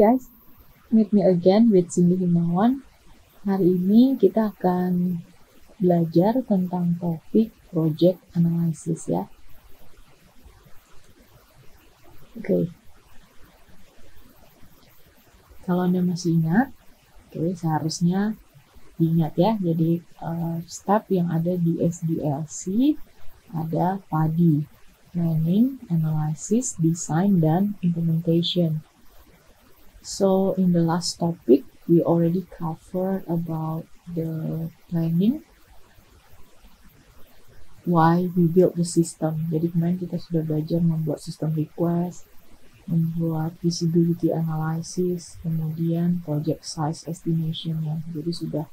Guys, meet me again with Cindy Himawan. Hari ini kita akan belajar tentang topik project analysis ya. Oke. Okay. Kalau Anda masih ingat, oke okay, seharusnya diingat ya. Jadi uh, step yang ada di SDLC ada PADI, Planning, Analysis, Design, dan Implementation. So in the last topic, we already covered about the planning, why we build the system. Jadi kemarin kita sudah belajar membuat sistem request, membuat visibility analysis, kemudian project size estimation ya. Jadi sudah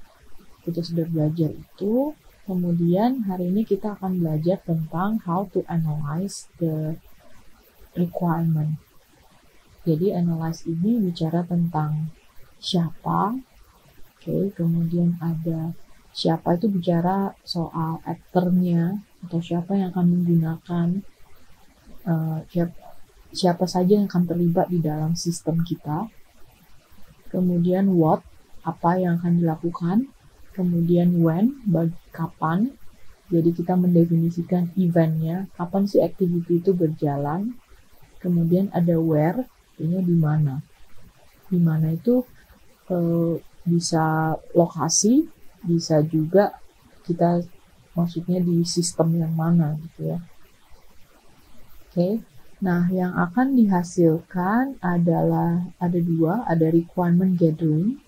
kita sudah belajar itu. Kemudian hari ini kita akan belajar tentang how to analyze the requirement jadi analyze ini bicara tentang siapa, oke, okay, kemudian ada siapa itu bicara soal aktornya atau siapa yang akan menggunakan uh, siapa, siapa saja yang akan terlibat di dalam sistem kita. Kemudian what, apa yang akan dilakukan. Kemudian when, bagi kapan. Jadi kita mendefinisikan eventnya, kapan sih activity itu berjalan. Kemudian ada where, artinya di mana? Di mana itu e, bisa lokasi bisa juga kita maksudnya di sistem yang mana gitu ya. Oke nah yang akan dihasilkan adalah ada dua ada requirement gathering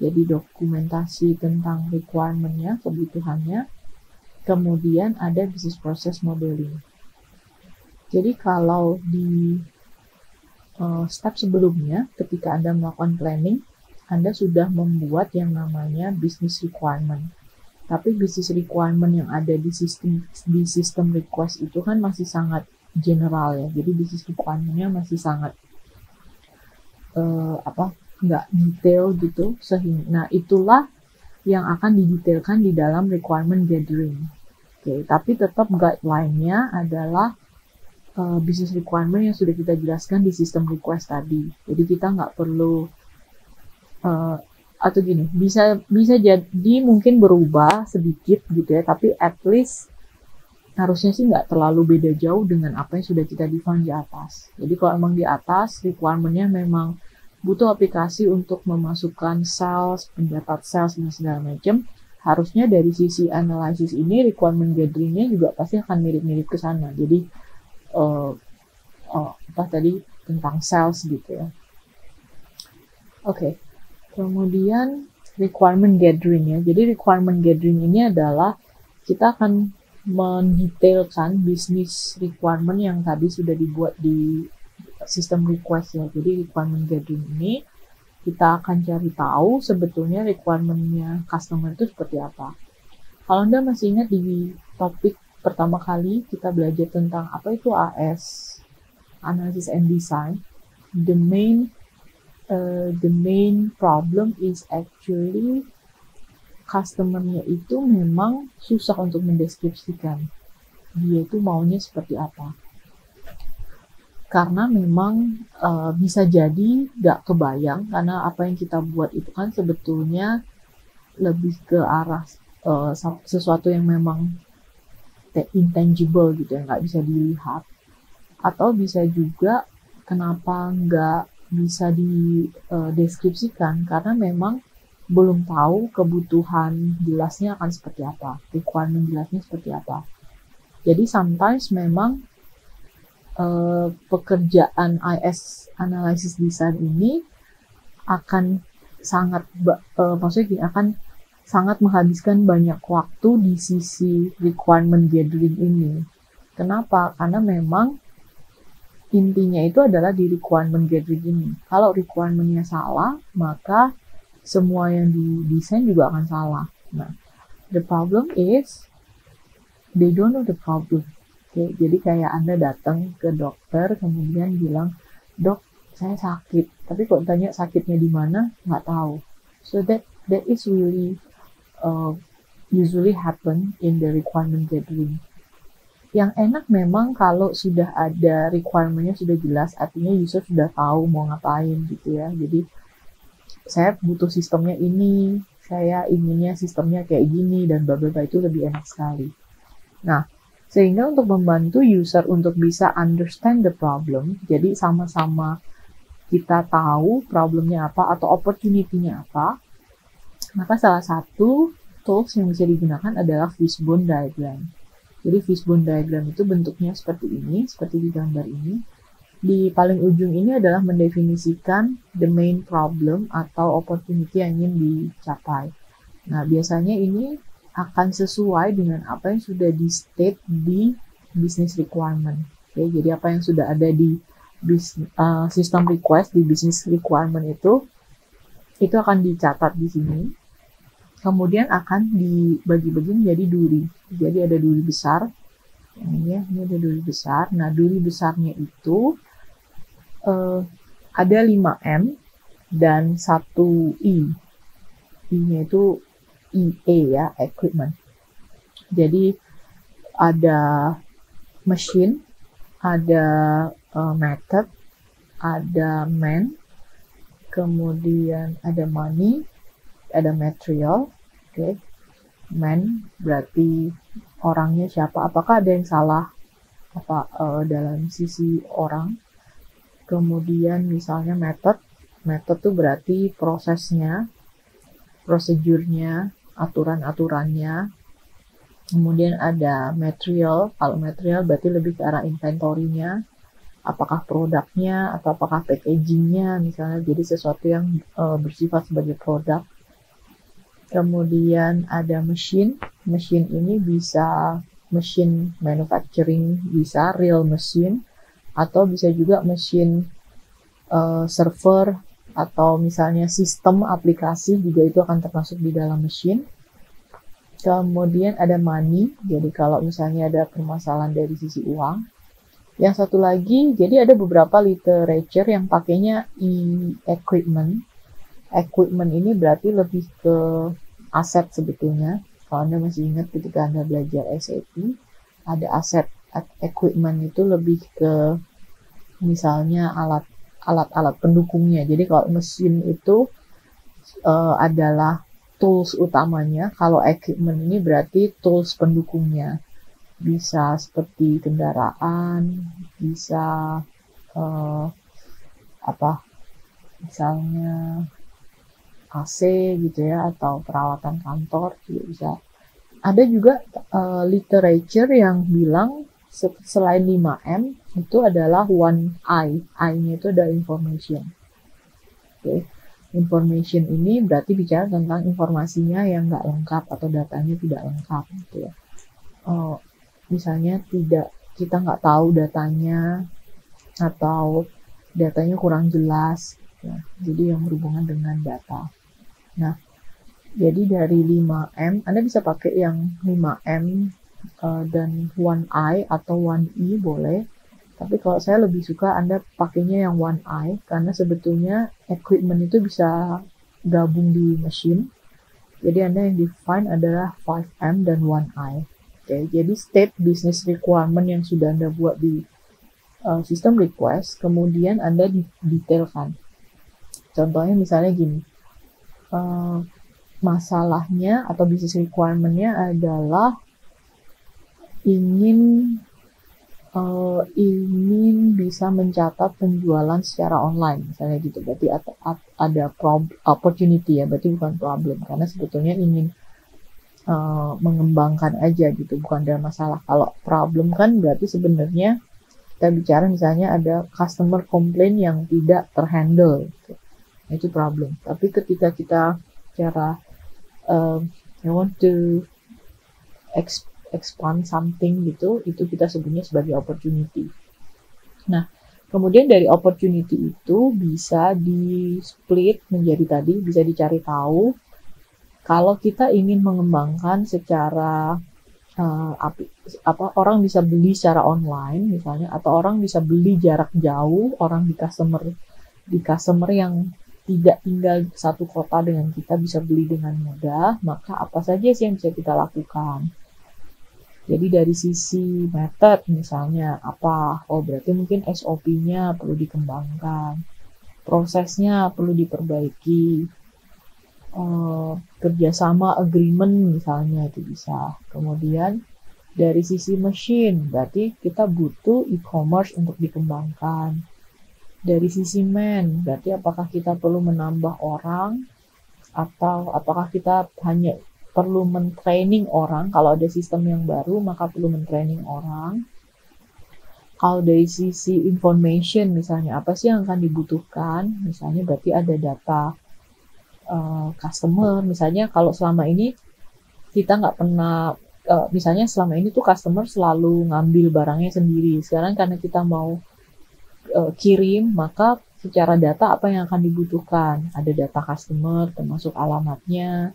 jadi dokumentasi tentang requirementnya kebutuhannya kemudian ada business process modeling. Jadi kalau di uh, step sebelumnya, ketika Anda melakukan planning, Anda sudah membuat yang namanya business requirement. Tapi business requirement yang ada di sistem di sistem request itu kan masih sangat general ya. Jadi business requirementnya masih sangat uh, apa nggak detail gitu sehingga nah itulah yang akan didetailkan di dalam requirement gathering. Oke, okay, tapi tetap guideline-nya adalah uh, business requirement yang sudah kita jelaskan di sistem request tadi. Jadi kita nggak perlu uh, atau gini bisa bisa jadi mungkin berubah sedikit gitu ya, tapi at least harusnya sih nggak terlalu beda jauh dengan apa yang sudah kita define di atas. Jadi kalau emang di atas requirementnya memang butuh aplikasi untuk memasukkan sales, pendapat sales dan segala macam, harusnya dari sisi analisis ini requirement gatheringnya juga pasti akan mirip-mirip ke sana. Jadi uh, uh, apa tadi tentang sales gitu ya. Oke, okay. kemudian requirement gathering ya. Jadi requirement gathering ini adalah kita akan mendetailkan bisnis requirement yang tadi sudah dibuat di sistem request ya. Jadi requirement gathering ini kita akan cari tahu sebetulnya requirementnya customer itu seperti apa. Kalau Anda masih ingat di topik pertama kali kita belajar tentang apa itu AS, Analysis and Design, the main uh, the main problem is actually customernya itu memang susah untuk mendeskripsikan. Dia itu maunya seperti apa. Karena memang uh, bisa jadi gak kebayang karena apa yang kita buat itu kan sebetulnya lebih ke arah uh, sesuatu yang memang intangible gitu ya nggak bisa dilihat. Atau bisa juga kenapa nggak bisa dideskripsikan uh, karena memang belum tahu kebutuhan jelasnya akan seperti apa requirement jelasnya seperti apa. Jadi sometimes memang uh, pekerjaan IS analysis design ini akan sangat uh, maksudnya akan sangat menghabiskan banyak waktu di sisi requirement gathering ini. Kenapa? Karena memang intinya itu adalah di requirement gathering ini. Kalau requirementnya salah, maka semua yang didesain juga akan salah. Nah, the problem is they don't know the problem. Okay, jadi kayak Anda datang ke dokter kemudian bilang, "Dok, saya sakit." Tapi kok tanya sakitnya di mana, nggak tahu. So that that is really uh, usually happen in the requirement gathering yang enak memang kalau sudah ada requirementnya sudah jelas, artinya user sudah tahu mau ngapain gitu ya. Jadi saya butuh sistemnya ini, saya inginnya sistemnya kayak gini dan bla itu lebih enak sekali. Nah, sehingga untuk membantu user untuk bisa understand the problem, jadi sama-sama kita tahu problemnya apa atau opportunity-nya apa, maka salah satu tools yang bisa digunakan adalah fishbone diagram. Jadi fishbone diagram itu bentuknya seperti ini, seperti di gambar ini. Di paling ujung ini adalah mendefinisikan the main problem atau opportunity yang ingin dicapai. Nah, biasanya ini akan sesuai dengan apa yang sudah di state di business requirement. Oke, jadi apa yang sudah ada di bis, uh, system request di business requirement itu itu akan dicatat di sini kemudian akan dibagi-bagi menjadi duri. Jadi ada duri besar, ini ya, ini ada duri besar. Nah, duri besarnya itu uh, ada 5M dan 1 I. I-nya itu IE ya, equipment. Jadi ada mesin, ada uh, method, ada man, kemudian ada money, ada material, oke. Okay. Man berarti orangnya siapa? Apakah ada yang salah apa uh, dalam sisi orang? Kemudian misalnya method, method tuh berarti prosesnya, prosedurnya, aturan-aturannya. Kemudian ada material, kalau material berarti lebih ke arah inventorinya, apakah produknya atau apakah packagingnya misalnya jadi sesuatu yang uh, bersifat sebagai produk Kemudian ada mesin. Mesin ini bisa mesin manufacturing, bisa real mesin, atau bisa juga mesin uh, server atau misalnya sistem aplikasi juga itu akan termasuk di dalam mesin. Kemudian ada money, jadi kalau misalnya ada permasalahan dari sisi uang. Yang satu lagi, jadi ada beberapa literature yang pakainya e-equipment. Equipment ini berarti lebih ke aset sebetulnya. Kalau Anda masih ingat ketika Anda belajar SAP, ada aset equipment itu lebih ke misalnya alat alat-alat pendukungnya. Jadi kalau mesin itu uh, adalah tools utamanya, kalau equipment ini berarti tools pendukungnya. Bisa seperti kendaraan, bisa uh, apa? Misalnya AC gitu ya atau perawatan kantor juga bisa. Ada juga uh, literature yang bilang selain 5M itu adalah one I. I-nya itu ada information. Oke. Okay. Information ini berarti bicara tentang informasinya yang nggak lengkap atau datanya tidak lengkap gitu ya. Uh, misalnya tidak kita nggak tahu datanya atau datanya kurang jelas ya. jadi yang berhubungan dengan data Nah, jadi dari 5M, Anda bisa pakai yang 5M uh, dan 1I atau 1E boleh. Tapi kalau saya lebih suka Anda pakainya yang 1I karena sebetulnya equipment itu bisa gabung di mesin. Jadi Anda yang define adalah 5M dan 1I. Oke, okay, jadi state business requirement yang sudah Anda buat di uh, sistem request, kemudian Anda detailkan. Contohnya misalnya gini, uh, masalahnya atau business requirementnya adalah ingin uh, ingin bisa mencatat penjualan secara online misalnya gitu. Berarti ada, ada prob opportunity ya berarti bukan problem. Karena sebetulnya ingin uh, mengembangkan aja gitu bukan ada masalah. Kalau problem kan berarti sebenarnya kita bicara misalnya ada customer complaint yang tidak terhandle gitu itu problem tapi ketika kita cara um, I want to expand something gitu, itu kita sebutnya sebagai opportunity. Nah, kemudian dari opportunity itu bisa di split menjadi tadi, bisa dicari tahu kalau kita ingin mengembangkan secara uh, apa orang bisa beli secara online misalnya atau orang bisa beli jarak jauh orang di customer di customer yang tidak tinggal satu kota dengan kita bisa beli dengan mudah, maka apa saja sih yang bisa kita lakukan? Jadi dari sisi method misalnya apa? Oh berarti mungkin SOP-nya perlu dikembangkan, prosesnya perlu diperbaiki, uh, kerjasama agreement misalnya itu bisa. Kemudian dari sisi machine berarti kita butuh e-commerce untuk dikembangkan dari sisi man, berarti apakah kita perlu menambah orang? Atau apakah kita hanya perlu mentraining orang? Kalau ada sistem yang baru maka perlu mentraining orang. Kalau dari sisi information misalnya apa sih yang akan dibutuhkan? Misalnya berarti ada data uh, customer. Misalnya kalau selama ini kita nggak pernah uh, misalnya selama ini tuh customer selalu ngambil barangnya sendiri. Sekarang karena kita mau uh, kirim, maka secara data apa yang akan dibutuhkan? Ada data customer termasuk alamatnya,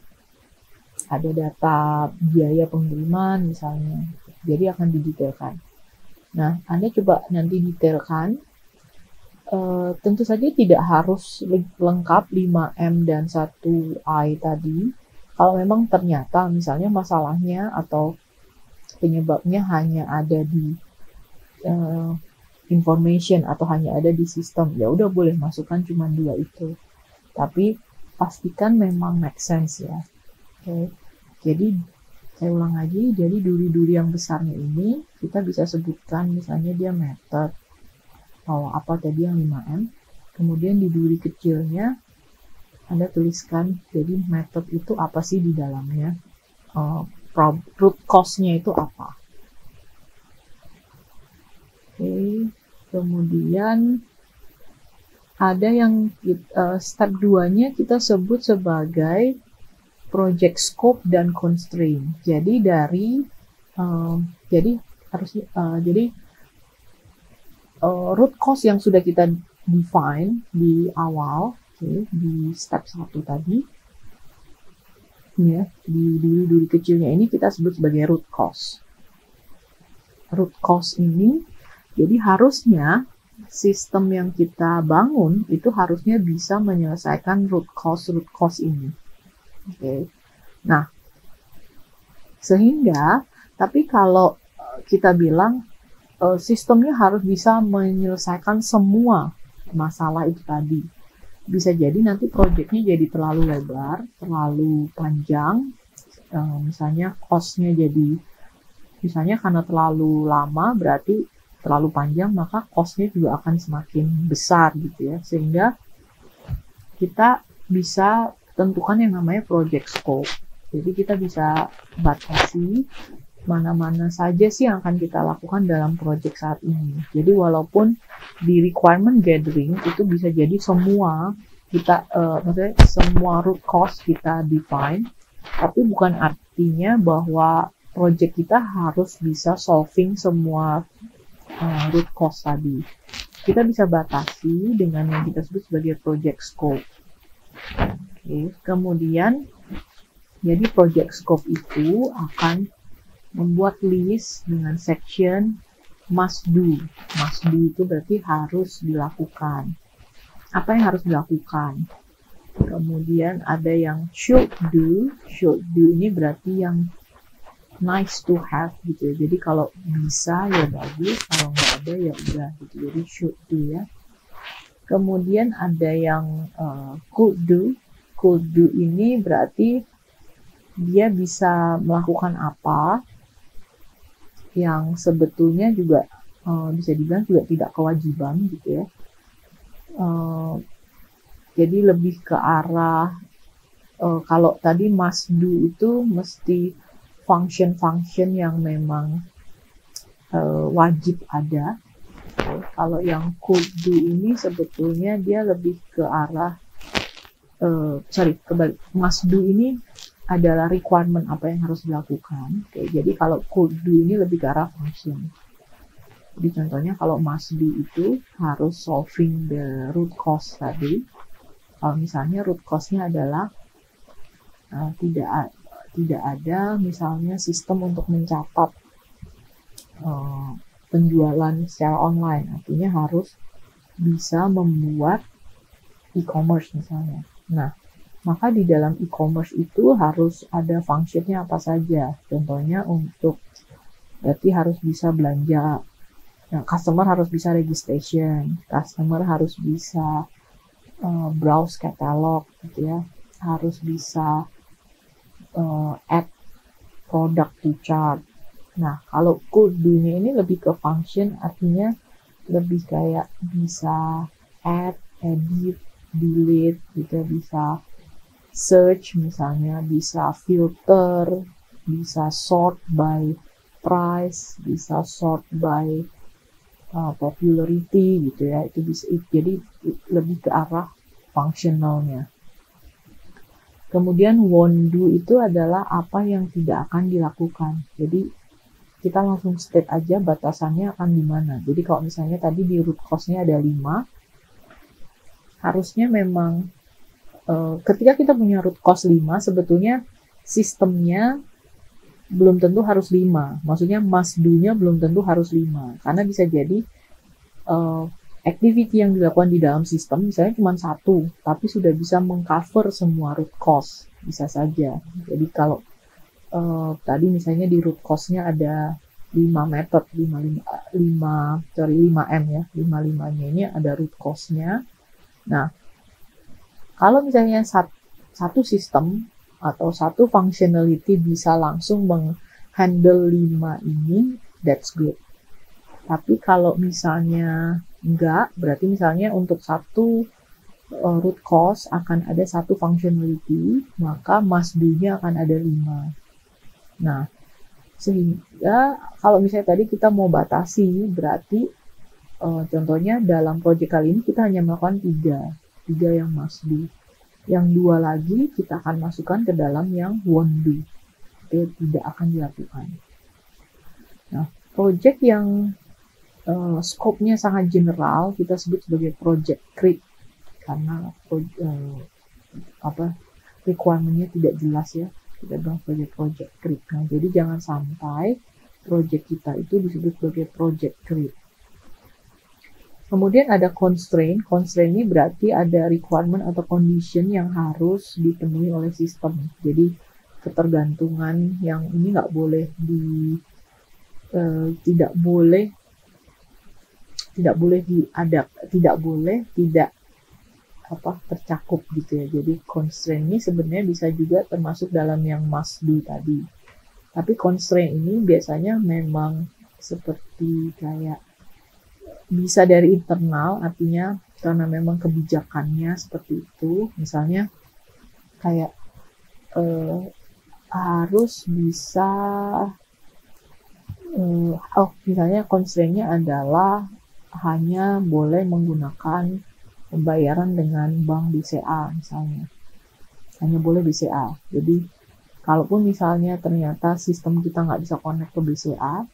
ada data biaya pengiriman misalnya. Jadi akan didetailkan. Nah, Anda coba nanti detailkan. Uh, tentu saja tidak harus lengkap 5M dan 1I tadi. Kalau memang ternyata misalnya masalahnya atau penyebabnya hanya ada di uh, information atau hanya ada di sistem ya udah boleh masukkan cuma dua itu. Tapi pastikan memang make sense ya. Oke. Okay. jadi saya ulang lagi jadi duri-duri yang besarnya ini kita bisa sebutkan misalnya dia meter. Oh apa tadi yang 5M kemudian di duri kecilnya anda tuliskan jadi method itu apa sih di dalamnya? Uh, root cause-nya itu apa okay. kemudian ada yang uh, step 2-nya kita sebut sebagai project scope dan constraint. Jadi dari uh, jadi harus uh, jadi uh, root cause yang sudah kita define di awal, okay, di step 1 tadi, ya, di duri-duri kecilnya ini kita sebut sebagai root cause. Root cause ini jadi harusnya sistem yang kita bangun itu harusnya bisa menyelesaikan root cause root cause ini. Oke. Okay. Nah, sehingga tapi kalau eh, kita bilang uh, sistemnya harus bisa menyelesaikan semua masalah itu tadi. Bisa jadi nanti proyeknya jadi terlalu lebar, terlalu panjang, uh, misalnya cost-nya jadi misalnya karena terlalu lama berarti terlalu panjang maka costnya juga akan semakin besar gitu ya. Sehingga kita bisa tentukan yang namanya project scope. Jadi kita bisa batasi mana-mana saja sih yang akan kita lakukan dalam project saat ini. Jadi walaupun di requirement gathering itu bisa jadi semua kita uh, maksudnya semua root cause kita define tapi bukan artinya bahwa project kita harus bisa solving semua uh, root cause tadi. Kita bisa batasi dengan yang kita sebut sebagai project scope. Oke, kemudian jadi project scope itu akan membuat list dengan section must do. Must do itu berarti harus dilakukan. Apa yang harus dilakukan? Kemudian ada yang should do. Should do ini berarti yang nice to have gitu ya. Jadi kalau bisa ya bagus, kalau nggak ada ya udah gitu. Jadi should do ya. Kemudian ada yang uh, could do. Could do ini berarti dia bisa melakukan apa yang sebetulnya juga uh, bisa dibilang juga tidak kewajiban gitu ya. Uh, jadi lebih ke arah uh, kalau tadi must do itu mesti function-function yang memang uh, wajib ada. Kalau yang could do ini sebetulnya dia lebih ke arah uh, sorry kebalik must do ini adalah requirement apa yang harus dilakukan. Oke, jadi kalau could do ini lebih ke arah function. Jadi contohnya kalau must do itu harus solving the root cause tadi. Kalau misalnya root cause-nya adalah uh, tidak tidak ada misalnya sistem untuk mencatat uh, penjualan secara online, artinya harus bisa membuat e-commerce misalnya. Nah, maka di dalam e-commerce itu harus ada fungsinya apa saja. Contohnya untuk berarti harus bisa belanja Nah, customer harus bisa registration, customer harus bisa uh, browse catalog, gitu ya, harus bisa uh, add product to chart. Nah, kalau could do-nya ini lebih ke function, artinya lebih kayak bisa add, edit, delete, gitu, bisa search misalnya, bisa filter, bisa sort by price, bisa sort by uh, popularity gitu ya itu bisa jadi lebih ke arah fungsionalnya kemudian won't do itu adalah apa yang tidak akan dilakukan jadi kita langsung state aja batasannya akan di mana jadi kalau misalnya tadi di root cause-nya ada 5 harusnya memang uh, ketika kita punya root cause 5 sebetulnya sistemnya belum tentu harus lima. Maksudnya must do-nya belum tentu harus lima. Karena bisa jadi uh, activity yang dilakukan di dalam sistem misalnya cuma satu, tapi sudah bisa mengcover semua root cause. Bisa saja. Jadi kalau uh, tadi misalnya di root cause-nya ada 5 method, 5, 5, 5 sorry 5M ya, 5 5-nya ini ada root cause-nya. Nah, kalau misalnya sat, satu sistem atau satu functionality bisa langsung menghandle lima ini, that's good. Tapi kalau misalnya enggak, berarti misalnya untuk satu uh, root cause akan ada satu functionality, maka must do-nya akan ada lima. Nah, sehingga kalau misalnya tadi kita mau batasi, berarti uh, contohnya dalam project kali ini kita hanya melakukan tiga, tiga yang must do. Yang dua lagi kita akan masukkan ke dalam yang won't do. Itu tidak akan dilakukan. Nah, project yang uh, scope-nya sangat general kita sebut sebagai project creep karena uh, apa requirement-nya tidak jelas ya kita bilang sebagai project creep. Nah, jadi jangan sampai project kita itu disebut sebagai project creep. Kemudian ada constraint. Constraint ini berarti ada requirement atau condition yang harus dipenuhi oleh sistem. Jadi ketergantungan yang ini nggak boleh di uh, tidak boleh tidak boleh diadap tidak boleh tidak apa tercakup gitu ya. Jadi constraint ini sebenarnya bisa juga termasuk dalam yang must do tadi. Tapi constraint ini biasanya memang seperti kayak bisa dari internal artinya karena memang kebijakannya seperti itu misalnya kayak uh, harus bisa uh, oh misalnya constraintnya adalah hanya boleh menggunakan pembayaran dengan bank BCA misalnya hanya boleh BCA jadi kalaupun misalnya ternyata sistem kita nggak bisa connect ke BCA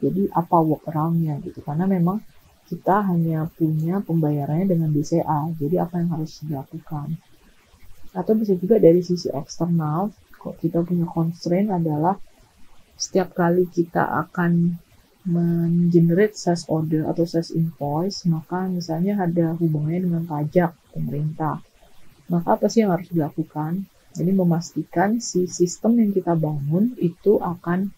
jadi apa workaroundnya gitu karena memang kita hanya punya pembayarannya dengan BCA. Jadi apa yang harus dilakukan? Atau bisa juga dari sisi eksternal, kok kita punya constraint adalah setiap kali kita akan mengenerate sales order atau sales invoice, maka misalnya ada hubungannya dengan pajak pemerintah. Maka apa sih yang harus dilakukan? Jadi memastikan si sistem yang kita bangun itu akan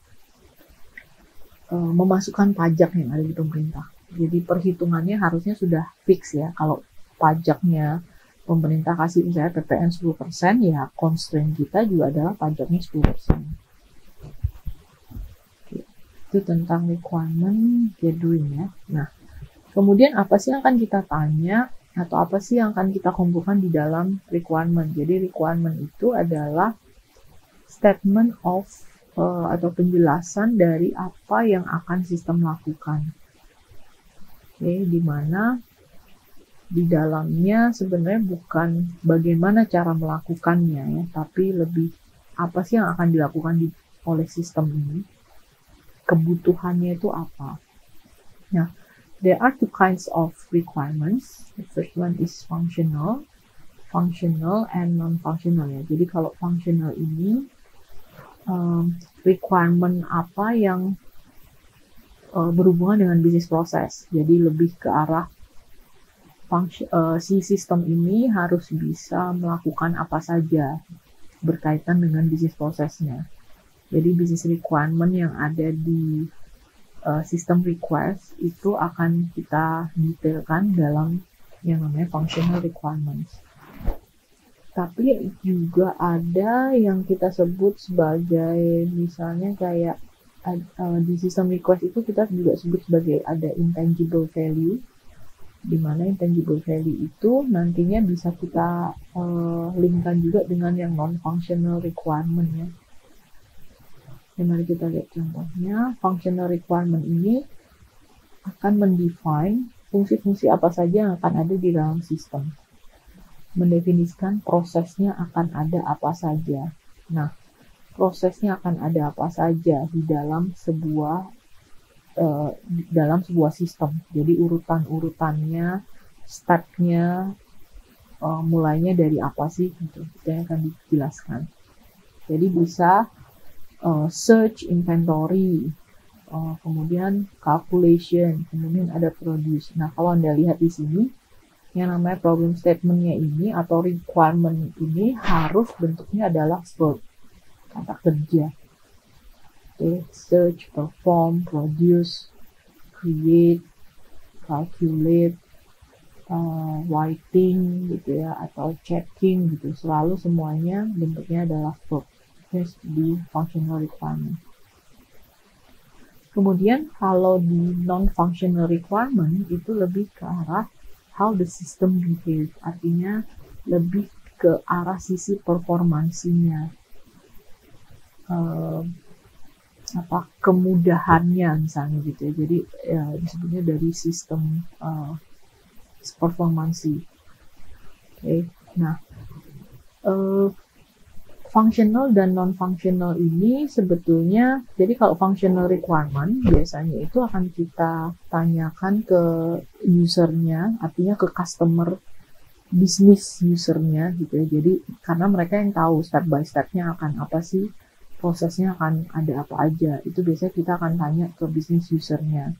uh, memasukkan pajak yang ada di pemerintah. Jadi perhitungannya harusnya sudah fix ya. Kalau pajaknya pemerintah kasih misalnya PPN 10%, ya constraint kita juga adalah pajaknya 10%. Oke. Itu tentang requirement gathering ya. Nah, kemudian apa sih yang akan kita tanya atau apa sih yang akan kita kumpulkan di dalam requirement? Jadi requirement itu adalah statement of uh, atau penjelasan dari apa yang akan sistem lakukan okay, di mana di dalamnya sebenarnya bukan bagaimana cara melakukannya ya, tapi lebih apa sih yang akan dilakukan di, oleh sistem ini kebutuhannya itu apa? Nah there are two kinds of requirements. The first one is functional functional and non-functional ya. Jadi kalau functional ini um, requirement apa yang uh, berhubungan dengan bisnis proses? Jadi lebih ke arah uh, si sistem ini harus bisa melakukan apa saja berkaitan dengan bisnis prosesnya. Jadi bisnis requirement yang ada di uh, sistem request itu akan kita detailkan dalam yang namanya functional requirements. Tapi juga ada yang kita sebut sebagai misalnya kayak uh, di sistem request itu kita juga sebut sebagai ada intangible value di mana intangible value itu nantinya bisa kita uh, linkkan juga dengan yang non-functional requirement ya. Dan mari kita lihat contohnya. Functional requirement ini akan mendefine fungsi-fungsi apa saja yang akan ada di dalam sistem. Mendefinisikan prosesnya akan ada apa saja. Nah, prosesnya akan ada apa saja di dalam sebuah uh, dalam sebuah sistem. Jadi urutan-urutannya, startnya, uh, mulainya dari apa sih gitu. Itu yang akan dijelaskan. Jadi bisa uh, search inventory, uh, kemudian calculation, kemudian ada produce. Nah kalau anda lihat di sini, yang namanya problem statementnya ini atau requirement ini harus bentuknya adalah verb kata kerja. Okay, search, perform, produce, create, calculate, uh, writing gitu ya atau checking gitu. Selalu semuanya bentuknya adalah verb has di functional requirement. Kemudian kalau di non-functional requirement itu lebih ke arah how the system behave, artinya lebih ke arah sisi performansinya. Uh, apa kemudahannya misalnya gitu ya jadi ya disebutnya dari sistem uh, performansi oke okay. nah uh, functional dan non functional ini sebetulnya jadi kalau functional requirement biasanya itu akan kita tanyakan ke usernya artinya ke customer bisnis usernya gitu ya jadi karena mereka yang tahu step by stepnya akan apa sih prosesnya akan ada apa aja. Itu biasanya kita akan tanya ke bisnis usernya.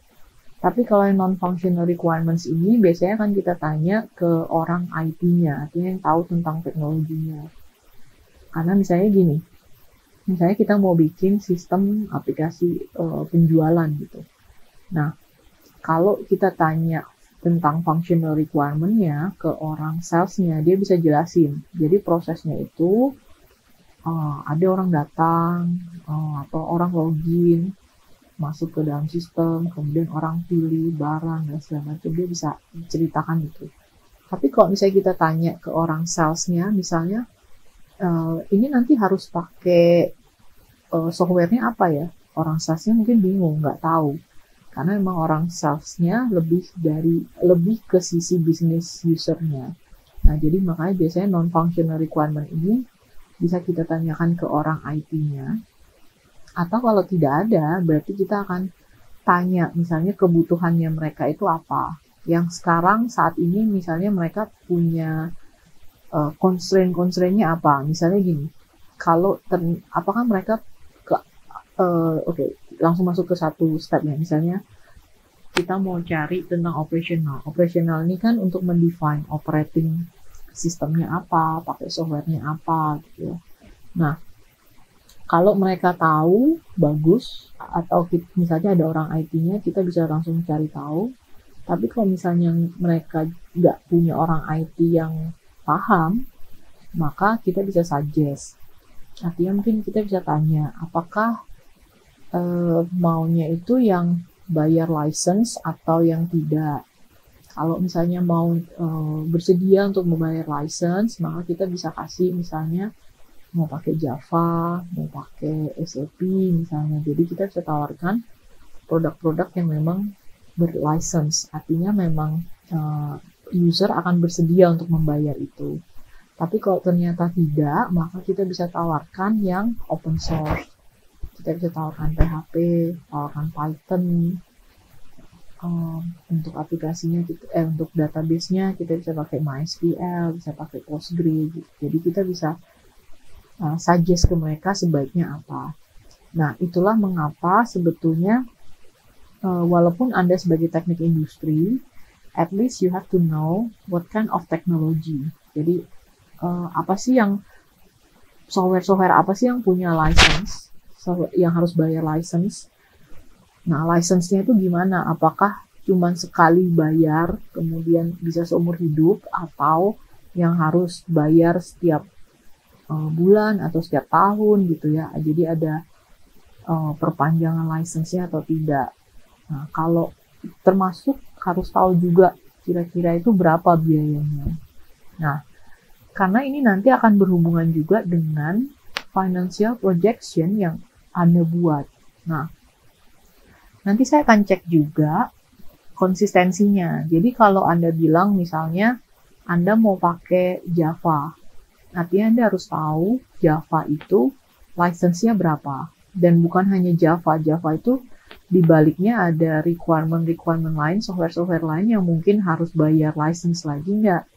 Tapi kalau yang non-functional requirements ini biasanya kan kita tanya ke orang IT-nya, artinya yang tahu tentang teknologinya. Karena misalnya gini, misalnya kita mau bikin sistem aplikasi uh, penjualan gitu. Nah, kalau kita tanya tentang functional requirement-nya ke orang salesnya, dia bisa jelasin. Jadi prosesnya itu uh, ada orang datang uh, atau orang login masuk ke dalam sistem, kemudian orang pilih barang dan segala macam dia bisa ceritakan itu. Tapi kalau misalnya kita tanya ke orang salesnya, misalnya uh, ini nanti harus pakai uh, softwarenya apa ya? Orang salesnya mungkin bingung, nggak tahu karena memang orang salesnya lebih dari lebih ke sisi bisnis usernya. Nah jadi makanya biasanya non functional requirement ini bisa kita tanyakan ke orang IT-nya. Atau kalau tidak ada, berarti kita akan tanya misalnya kebutuhannya mereka itu apa. Yang sekarang saat ini misalnya mereka punya uh, constraint-constraintnya apa. Misalnya gini, kalau ter, apakah mereka ke uh, oke okay, langsung masuk ke satu stepnya misalnya kita mau cari tentang operational. Operational ini kan untuk mendefine operating sistemnya apa, pakai softwarenya apa gitu ya. Nah, kalau mereka tahu bagus atau kita, misalnya ada orang IT-nya kita bisa langsung cari tahu. Tapi kalau misalnya mereka nggak punya orang IT yang paham, maka kita bisa suggest. Artinya mungkin kita bisa tanya, apakah eh, maunya itu yang bayar license atau yang tidak kalau misalnya mau uh, bersedia untuk membayar license, maka kita bisa kasih misalnya mau pakai Java, mau pakai SAP misalnya. Jadi kita bisa tawarkan produk-produk yang memang berlicense, artinya memang uh, user akan bersedia untuk membayar itu. Tapi kalau ternyata tidak, maka kita bisa tawarkan yang open source. Kita bisa tawarkan PHP, tawarkan Python, um, untuk aplikasinya kita, eh, untuk database-nya kita bisa pakai MySQL, bisa pakai Postgre gitu. Jadi kita bisa uh, suggest ke mereka sebaiknya apa. Nah, itulah mengapa sebetulnya uh, walaupun Anda sebagai teknik industri, at least you have to know what kind of technology. Jadi uh, apa sih yang software-software apa sih yang punya license, yang harus bayar license. Nah, license-nya itu gimana? Apakah cuma sekali bayar, kemudian bisa seumur hidup, atau yang harus bayar setiap uh, bulan atau setiap tahun gitu ya. Jadi ada uh, perpanjangan license-nya atau tidak. Nah, kalau termasuk harus tahu juga kira-kira itu berapa biayanya. Nah, karena ini nanti akan berhubungan juga dengan financial projection yang Anda buat. Nah, nanti saya akan cek juga konsistensinya. Jadi kalau Anda bilang misalnya Anda mau pakai Java, artinya Anda harus tahu Java itu license-nya berapa. Dan bukan hanya Java, Java itu di baliknya ada requirement-requirement lain, software-software lain yang mungkin harus bayar license lagi nggak.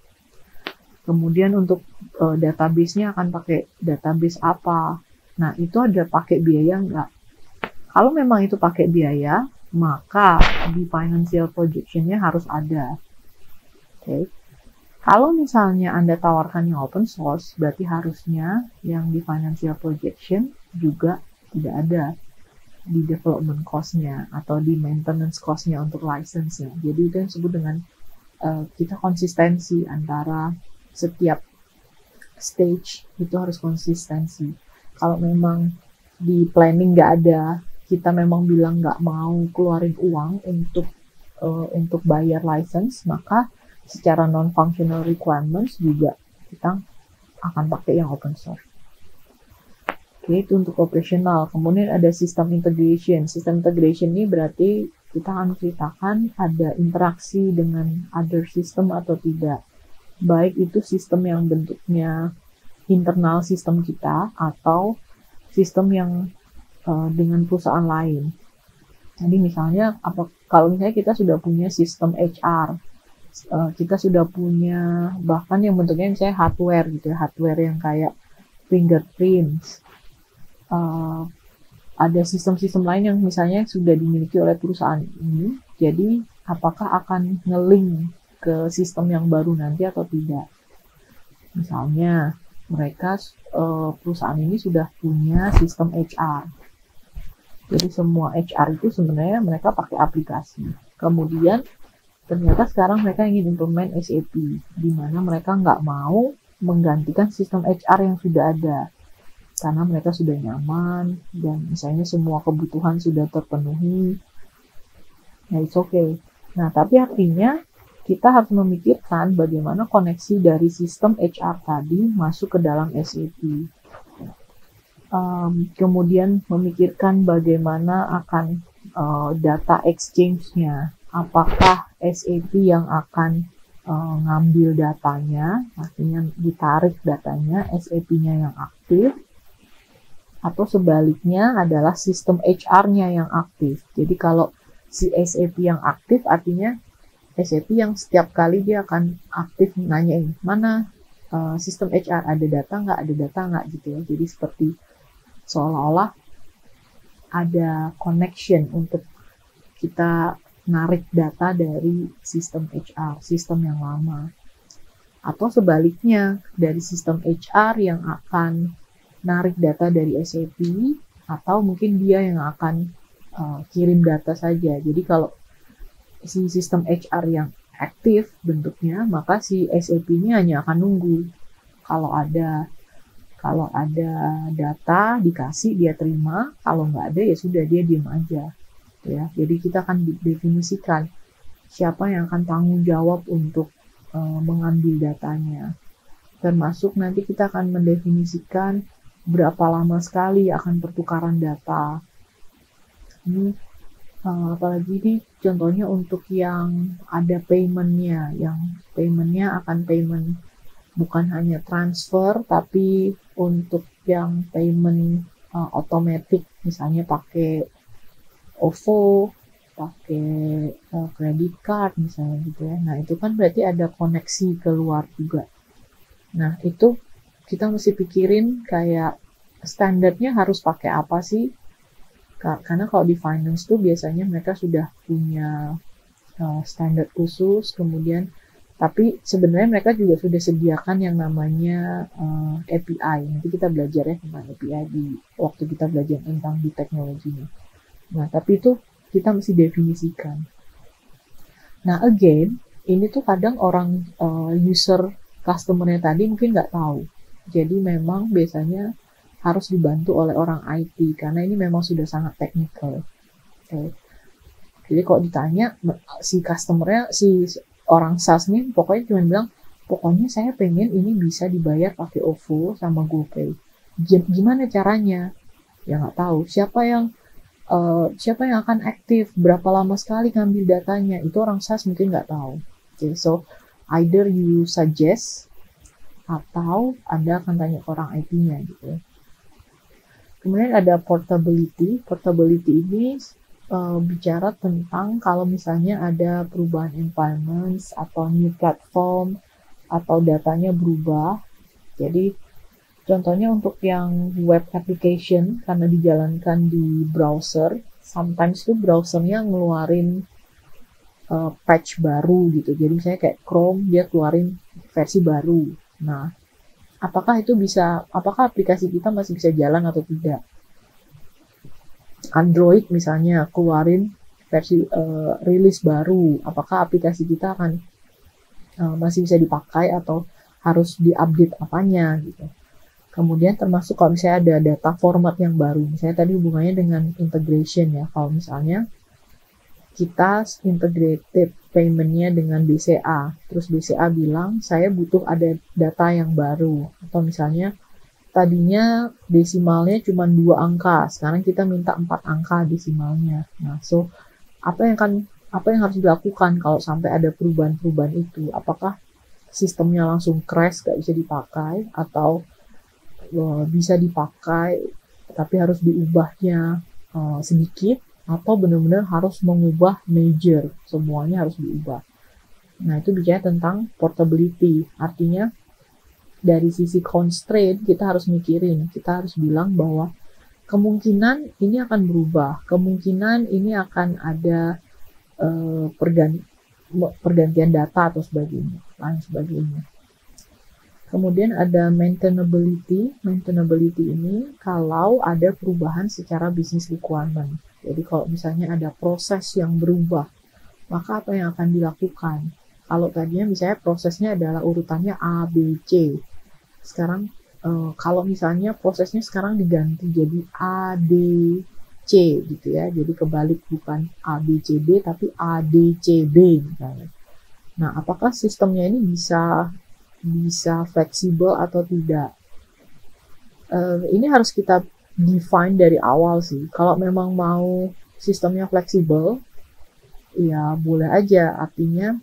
Kemudian untuk uh, database-nya akan pakai database apa. Nah, itu ada pakai biaya nggak? Kalau memang itu pakai biaya, maka di financial projection-nya harus ada. Oke. Okay. Kalau misalnya Anda tawarkan yang open source, berarti harusnya yang di financial projection juga tidak ada di development cost-nya atau di maintenance cost-nya untuk license-nya. Jadi itu yang disebut dengan uh, kita konsistensi antara setiap stage itu harus konsistensi. Kalau memang di planning nggak ada, kita memang bilang nggak mau keluarin uang untuk uh, untuk bayar license, maka secara non functional requirements juga kita akan pakai yang open source. Itu untuk operasional. Kemudian ada sistem integration. Sistem integration ini berarti kita akan ceritakan ada interaksi dengan other system atau tidak baik itu sistem yang bentuknya internal sistem kita atau sistem yang uh, dengan perusahaan lain. Jadi misalnya apa kalau misalnya kita sudah punya sistem HR, uh, eh, kita sudah punya bahkan yang bentuknya misalnya hardware gitu ya, hardware yang kayak fingerprints. Uh, ada sistem-sistem lain yang misalnya sudah dimiliki oleh perusahaan ini. Jadi apakah akan ngeling ke sistem yang baru nanti atau tidak. Misalnya, mereka uh, perusahaan ini sudah punya sistem HR. Jadi semua HR itu sebenarnya mereka pakai aplikasi. Kemudian ternyata sekarang mereka ingin implement SAP, di mana mereka nggak mau menggantikan sistem HR yang sudah ada karena mereka sudah nyaman dan misalnya semua kebutuhan sudah terpenuhi. Ya, it's okay. Nah, tapi artinya kita harus memikirkan bagaimana koneksi dari sistem HR tadi masuk ke dalam SAP. Um, kemudian memikirkan bagaimana akan uh, data exchange-nya. Apakah SAP yang akan uh, ngambil datanya, artinya ditarik datanya, SAP-nya yang aktif, atau sebaliknya adalah sistem HR-nya yang aktif. Jadi kalau si SAP yang aktif artinya SAP yang setiap kali dia akan aktif nanyain mana uh, sistem HR ada data nggak? Ada data nggak? Gitu ya. Jadi seperti seolah-olah ada connection untuk kita narik data dari sistem HR sistem yang lama. Atau sebaliknya dari sistem HR yang akan narik data dari SAP atau mungkin dia yang akan uh, kirim data saja jadi kalau si sistem HR yang aktif bentuknya, maka si SAP ini hanya akan nunggu. Kalau ada kalau ada data dikasih dia terima, kalau nggak ada ya sudah dia diam aja. Ya, jadi kita akan definisikan siapa yang akan tanggung jawab untuk uh, mengambil datanya. Termasuk nanti kita akan mendefinisikan berapa lama sekali akan pertukaran data. Ini Uh, apalagi ini contohnya untuk yang ada paymentnya, yang paymentnya akan payment bukan hanya transfer tapi untuk yang payment uh, otomatis misalnya pakai OVO pakai uh, credit card misalnya gitu ya nah itu kan berarti ada koneksi keluar juga nah itu kita mesti pikirin kayak standarnya harus pakai apa sih karena kalau di finance tuh biasanya mereka sudah punya uh, standar khusus kemudian tapi sebenarnya mereka juga sudah sediakan yang namanya uh, API. Nanti kita belajar ya tentang API di waktu kita belajar tentang di teknologinya. Nah, tapi itu kita mesti definisikan. Nah, again, ini tuh kadang orang uh, user customernya tadi mungkin nggak tahu. Jadi memang biasanya harus dibantu oleh orang IT karena ini memang sudah sangat teknikal. Okay. Jadi kalau ditanya si customernya si orang SaaS nih pokoknya cuma bilang pokoknya saya pengen ini bisa dibayar pakai OVO sama GoPay. Gimana caranya? Ya nggak tahu. Siapa yang uh, siapa yang akan aktif? Berapa lama sekali ngambil datanya? Itu orang SaaS mungkin nggak tahu. Okay, so either you suggest atau Anda akan tanya orang IT-nya gitu. Kemudian ada portability. Portability ini uh, bicara tentang kalau misalnya ada perubahan environments atau new platform atau datanya berubah. Jadi contohnya untuk yang web application karena dijalankan di browser, sometimes itu browsernya ngeluarin uh, patch baru gitu. Jadi misalnya kayak Chrome dia keluarin versi baru. Nah, apakah itu bisa apakah aplikasi kita masih bisa jalan atau tidak? Android misalnya keluarin versi uh, rilis baru, apakah aplikasi kita akan uh, masih bisa dipakai atau harus diupdate apanya gitu. Kemudian termasuk kalau misalnya ada data format yang baru, misalnya tadi hubungannya dengan integration ya, kalau misalnya kita integrated paymentnya dengan BCA, terus BCA bilang saya butuh ada data yang baru, atau misalnya tadinya desimalnya cuma dua angka, sekarang kita minta empat angka desimalnya. Nah, so apa yang kan apa yang harus dilakukan kalau sampai ada perubahan-perubahan itu? Apakah sistemnya langsung crash gak bisa dipakai atau uh, bisa dipakai tapi harus diubahnya uh, sedikit atau benar-benar harus mengubah major semuanya harus diubah. Nah itu bicara tentang portability artinya dari sisi constraint kita harus mikirin, kita harus bilang bahwa kemungkinan ini akan berubah, kemungkinan ini akan ada uh, pergan pergantian data atau sebagainya, lain sebagainya. Kemudian ada maintainability. Maintainability ini kalau ada perubahan secara business requirement. Jadi kalau misalnya ada proses yang berubah, maka apa yang akan dilakukan? Kalau tadinya misalnya prosesnya adalah urutannya A, B, C. Sekarang uh, kalau misalnya prosesnya sekarang diganti jadi A D C gitu ya. Jadi kebalik bukan A B C D tapi A D C B misalnya. Nah apakah sistemnya ini bisa bisa fleksibel atau tidak? Uh, ini harus kita define dari awal sih kalau memang mau sistemnya fleksibel ya boleh aja artinya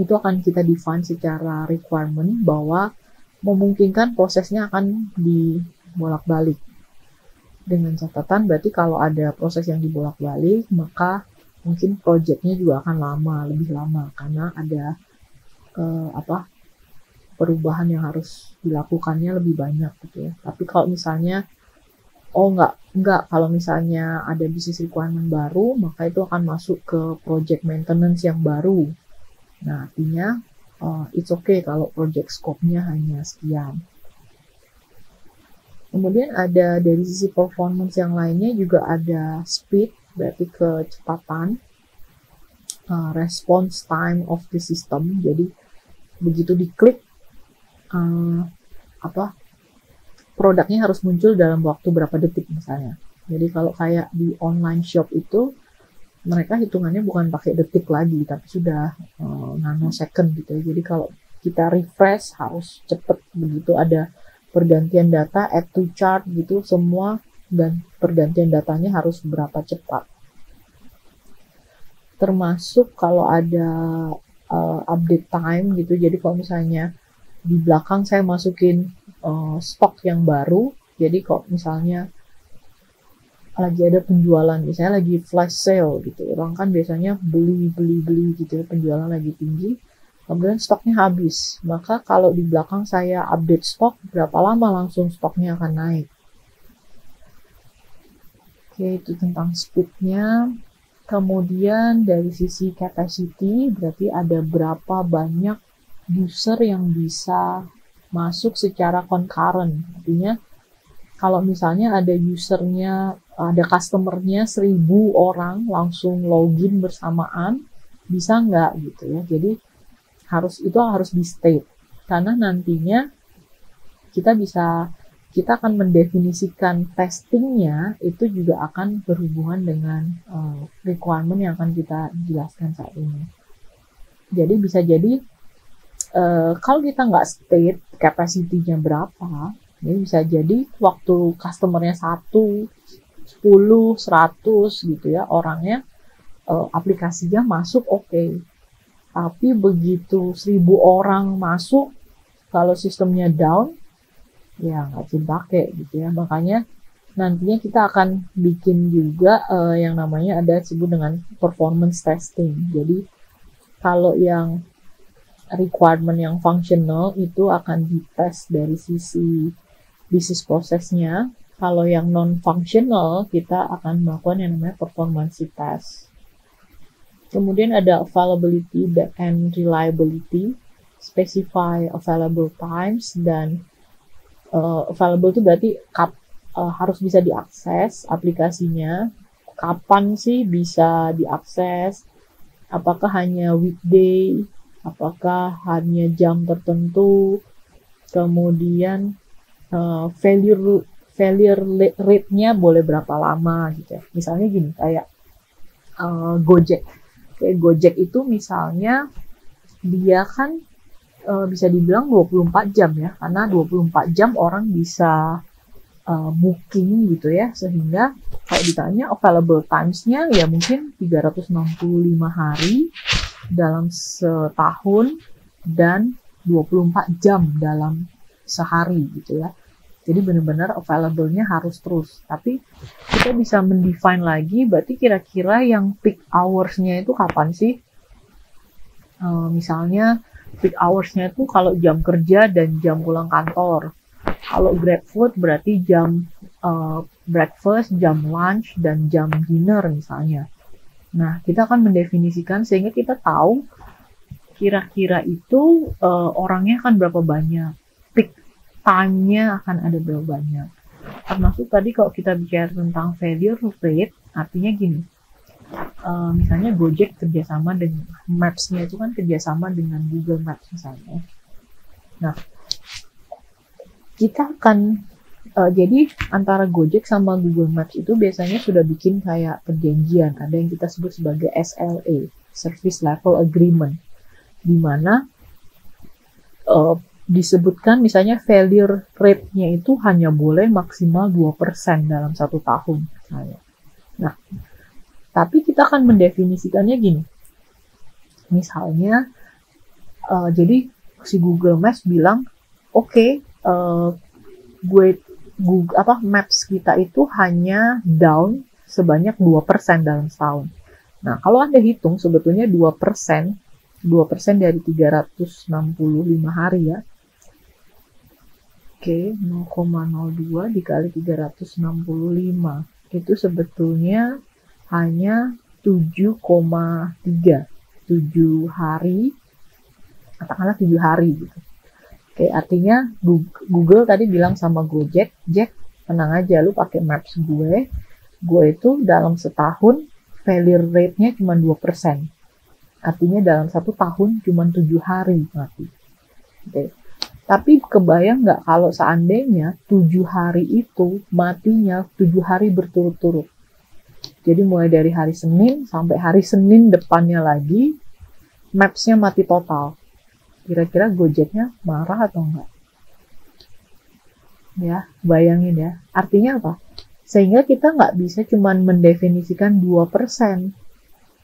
itu akan kita define secara requirement bahwa memungkinkan prosesnya akan dibolak-balik. Dengan catatan berarti kalau ada proses yang dibolak-balik, maka mungkin proyeknya juga akan lama, lebih lama karena ada uh, apa perubahan yang harus dilakukannya lebih banyak gitu ya. Tapi kalau misalnya oh enggak enggak kalau misalnya ada bisnis requirement baru, maka itu akan masuk ke project maintenance yang baru. Nah, artinya uh, it's okay kalau project scope-nya hanya sekian. Kemudian ada dari sisi performance yang lainnya juga ada speed, berarti kecepatan, uh, response time of the system. Jadi begitu diklik, uh, apa produknya harus muncul dalam waktu berapa detik misalnya. Jadi kalau kayak di online shop itu mereka hitungannya bukan pakai detik lagi tapi sudah uh, nanosecond gitu ya. Jadi kalau kita refresh harus cepet begitu ada pergantian data add to chart gitu semua dan pergantian datanya harus berapa cepat. Termasuk kalau ada uh, update time gitu. Jadi kalau misalnya di belakang saya masukin uh, stok yang baru. Jadi kok misalnya lagi ada penjualan misalnya lagi flash sale gitu. Orang kan biasanya beli beli beli gitu ya penjualan lagi tinggi kemudian stoknya habis. Maka kalau di belakang saya update stok berapa lama langsung stoknya akan naik? Oke itu tentang speednya. Kemudian dari sisi capacity berarti ada berapa banyak user yang bisa masuk secara concurrent artinya kalau misalnya ada usernya, ada customernya seribu orang langsung login bersamaan, bisa nggak gitu ya. Jadi harus itu harus di state karena nantinya kita bisa kita akan mendefinisikan testingnya itu juga akan berhubungan dengan uh, requirement yang akan kita jelaskan saat ini. Jadi bisa jadi uh, kalau kita nggak state capacity-nya berapa, jadi bisa jadi waktu customernya satu, 10, 100 gitu ya orangnya uh, aplikasinya masuk oke. Okay. Tapi begitu seribu orang masuk, kalau sistemnya down, ya nggak dipakai gitu ya. Makanya nantinya kita akan bikin juga uh, yang namanya ada disebut dengan performance testing. Jadi kalau yang requirement yang functional itu akan dites dari sisi bisnis prosesnya. Kalau yang non-functional, kita akan melakukan yang namanya performance test. Kemudian ada availability and reliability, specify available times, dan uh, available itu berarti kap, uh, harus bisa diakses aplikasinya. Kapan sih bisa diakses? Apakah hanya weekday? Apakah hanya jam tertentu? Kemudian uh, failure failure rate-nya boleh berapa lama gitu ya. Misalnya gini kayak uh, Gojek. Kayak Gojek itu misalnya dia kan uh, bisa dibilang 24 jam ya karena 24 jam orang bisa uh, booking gitu ya sehingga kayak ditanya available times-nya ya mungkin 365 hari dalam setahun dan 24 jam dalam sehari gitu ya. Jadi benar-benar available-nya harus terus. Tapi kita bisa mendefine lagi, berarti kira-kira yang peak hours-nya itu kapan sih? Uh, misalnya peak hours-nya itu kalau jam kerja dan jam pulang kantor. Kalau grab food berarti jam uh, breakfast, jam lunch, dan jam dinner misalnya. Nah, kita akan mendefinisikan sehingga kita tahu kira-kira itu uh, orangnya akan berapa banyak time-nya akan ada berapa banyak. Termasuk tadi kalau kita bicara tentang failure rate, artinya gini, uh, misalnya Gojek kerjasama dengan Maps-nya itu kan kerjasama dengan Google Maps misalnya. Nah, kita akan uh, jadi antara Gojek sama Google Maps itu biasanya sudah bikin kayak perjanjian, ada yang kita sebut sebagai SLA, Service Level Agreement, di mana uh, disebutkan misalnya failure rate-nya itu hanya boleh maksimal 2% dalam satu tahun. Nah, tapi kita akan mendefinisikannya gini. Misalnya, uh, jadi si Google Maps bilang, oke, okay, uh, gue Google apa Maps kita itu hanya down sebanyak 2% dalam setahun. Nah, kalau Anda hitung sebetulnya 2%, 2% dari 365 hari ya, Oke, 0,02 dikali 365 itu sebetulnya hanya 7,3 7 hari katakanlah 7 hari gitu. Oke, artinya Google tadi bilang sama Gojek, Jack, tenang aja lu pakai Maps gue. Gue itu dalam setahun failure rate-nya cuma 2%. Artinya dalam satu tahun cuma 7 hari mati. Oke. Tapi kebayang nggak kalau seandainya tujuh hari itu matinya tujuh hari berturut-turut. Jadi mulai dari hari Senin sampai hari Senin depannya lagi, mapsnya mati total. Kira-kira Gojeknya marah atau enggak? Ya, bayangin ya. Artinya apa? Sehingga kita nggak bisa cuma mendefinisikan 2%.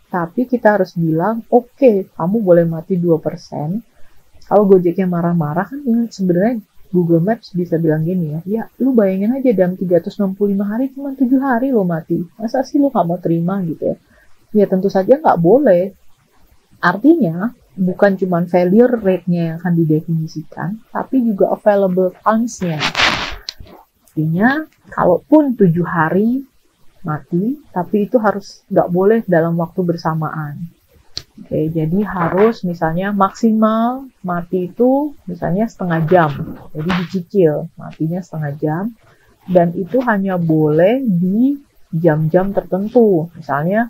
Tapi kita harus bilang, oke, okay, kamu boleh mati 2%, kalau Gojeknya marah-marah kan sebenarnya Google Maps bisa bilang gini ya, ya lu bayangin aja dalam 365 hari cuma 7 hari lo mati. Masa sih lu gak mau terima gitu ya? Ya tentu saja nggak boleh. Artinya bukan cuma failure rate-nya yang akan didefinisikan, tapi juga available funds-nya. Artinya, kalaupun tujuh hari mati, tapi itu harus nggak boleh dalam waktu bersamaan. Oke, jadi harus misalnya maksimal mati itu misalnya setengah jam. Jadi dicicil, matinya setengah jam. Dan itu hanya boleh di jam-jam tertentu. Misalnya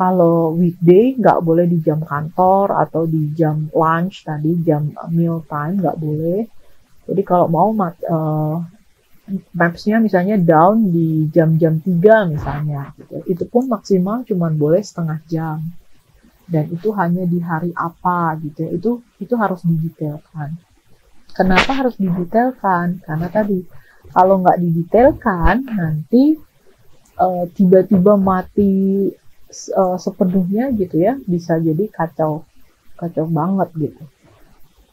kalau weekday nggak boleh di jam kantor atau di jam lunch tadi jam meal time nggak boleh. Jadi kalau mau uh, mapsnya misalnya down di jam-jam 3 misalnya gitu. itu pun maksimal cuma boleh setengah jam. Dan itu hanya di hari apa gitu. Itu itu harus didetailkan. Kenapa harus didetailkan? Karena tadi kalau nggak didetailkan nanti eh, tiba-tiba uh, mati uh, sepenuhnya gitu ya bisa jadi kacau kacau banget gitu.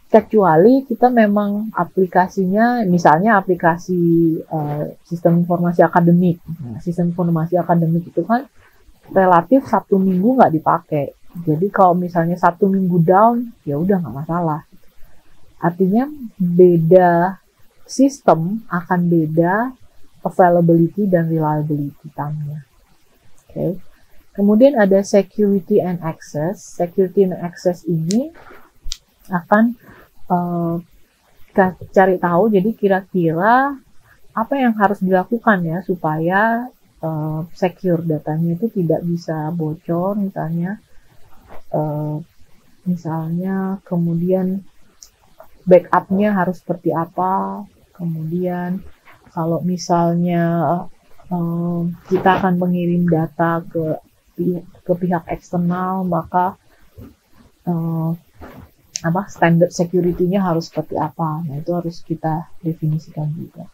Kecuali kita memang aplikasinya misalnya aplikasi uh, sistem informasi akademik. Nah, sistem informasi akademik itu kan relatif satu minggu nggak dipakai. Jadi kalau misalnya satu minggu down ya udah nggak masalah. Artinya beda sistem akan beda availability dan reliability time-nya. Oke? okay. Kemudian ada security and access. Security and access ini akan uh, cari tahu jadi kira-kira apa yang harus dilakukan ya supaya uh, secure datanya itu tidak bisa bocor misalnya uh, misalnya kemudian backupnya harus seperti apa kemudian kalau misalnya uh, kita akan mengirim data ke ke pihak eksternal maka uh, apa standar security-nya harus seperti apa. Nah itu harus kita definisikan juga.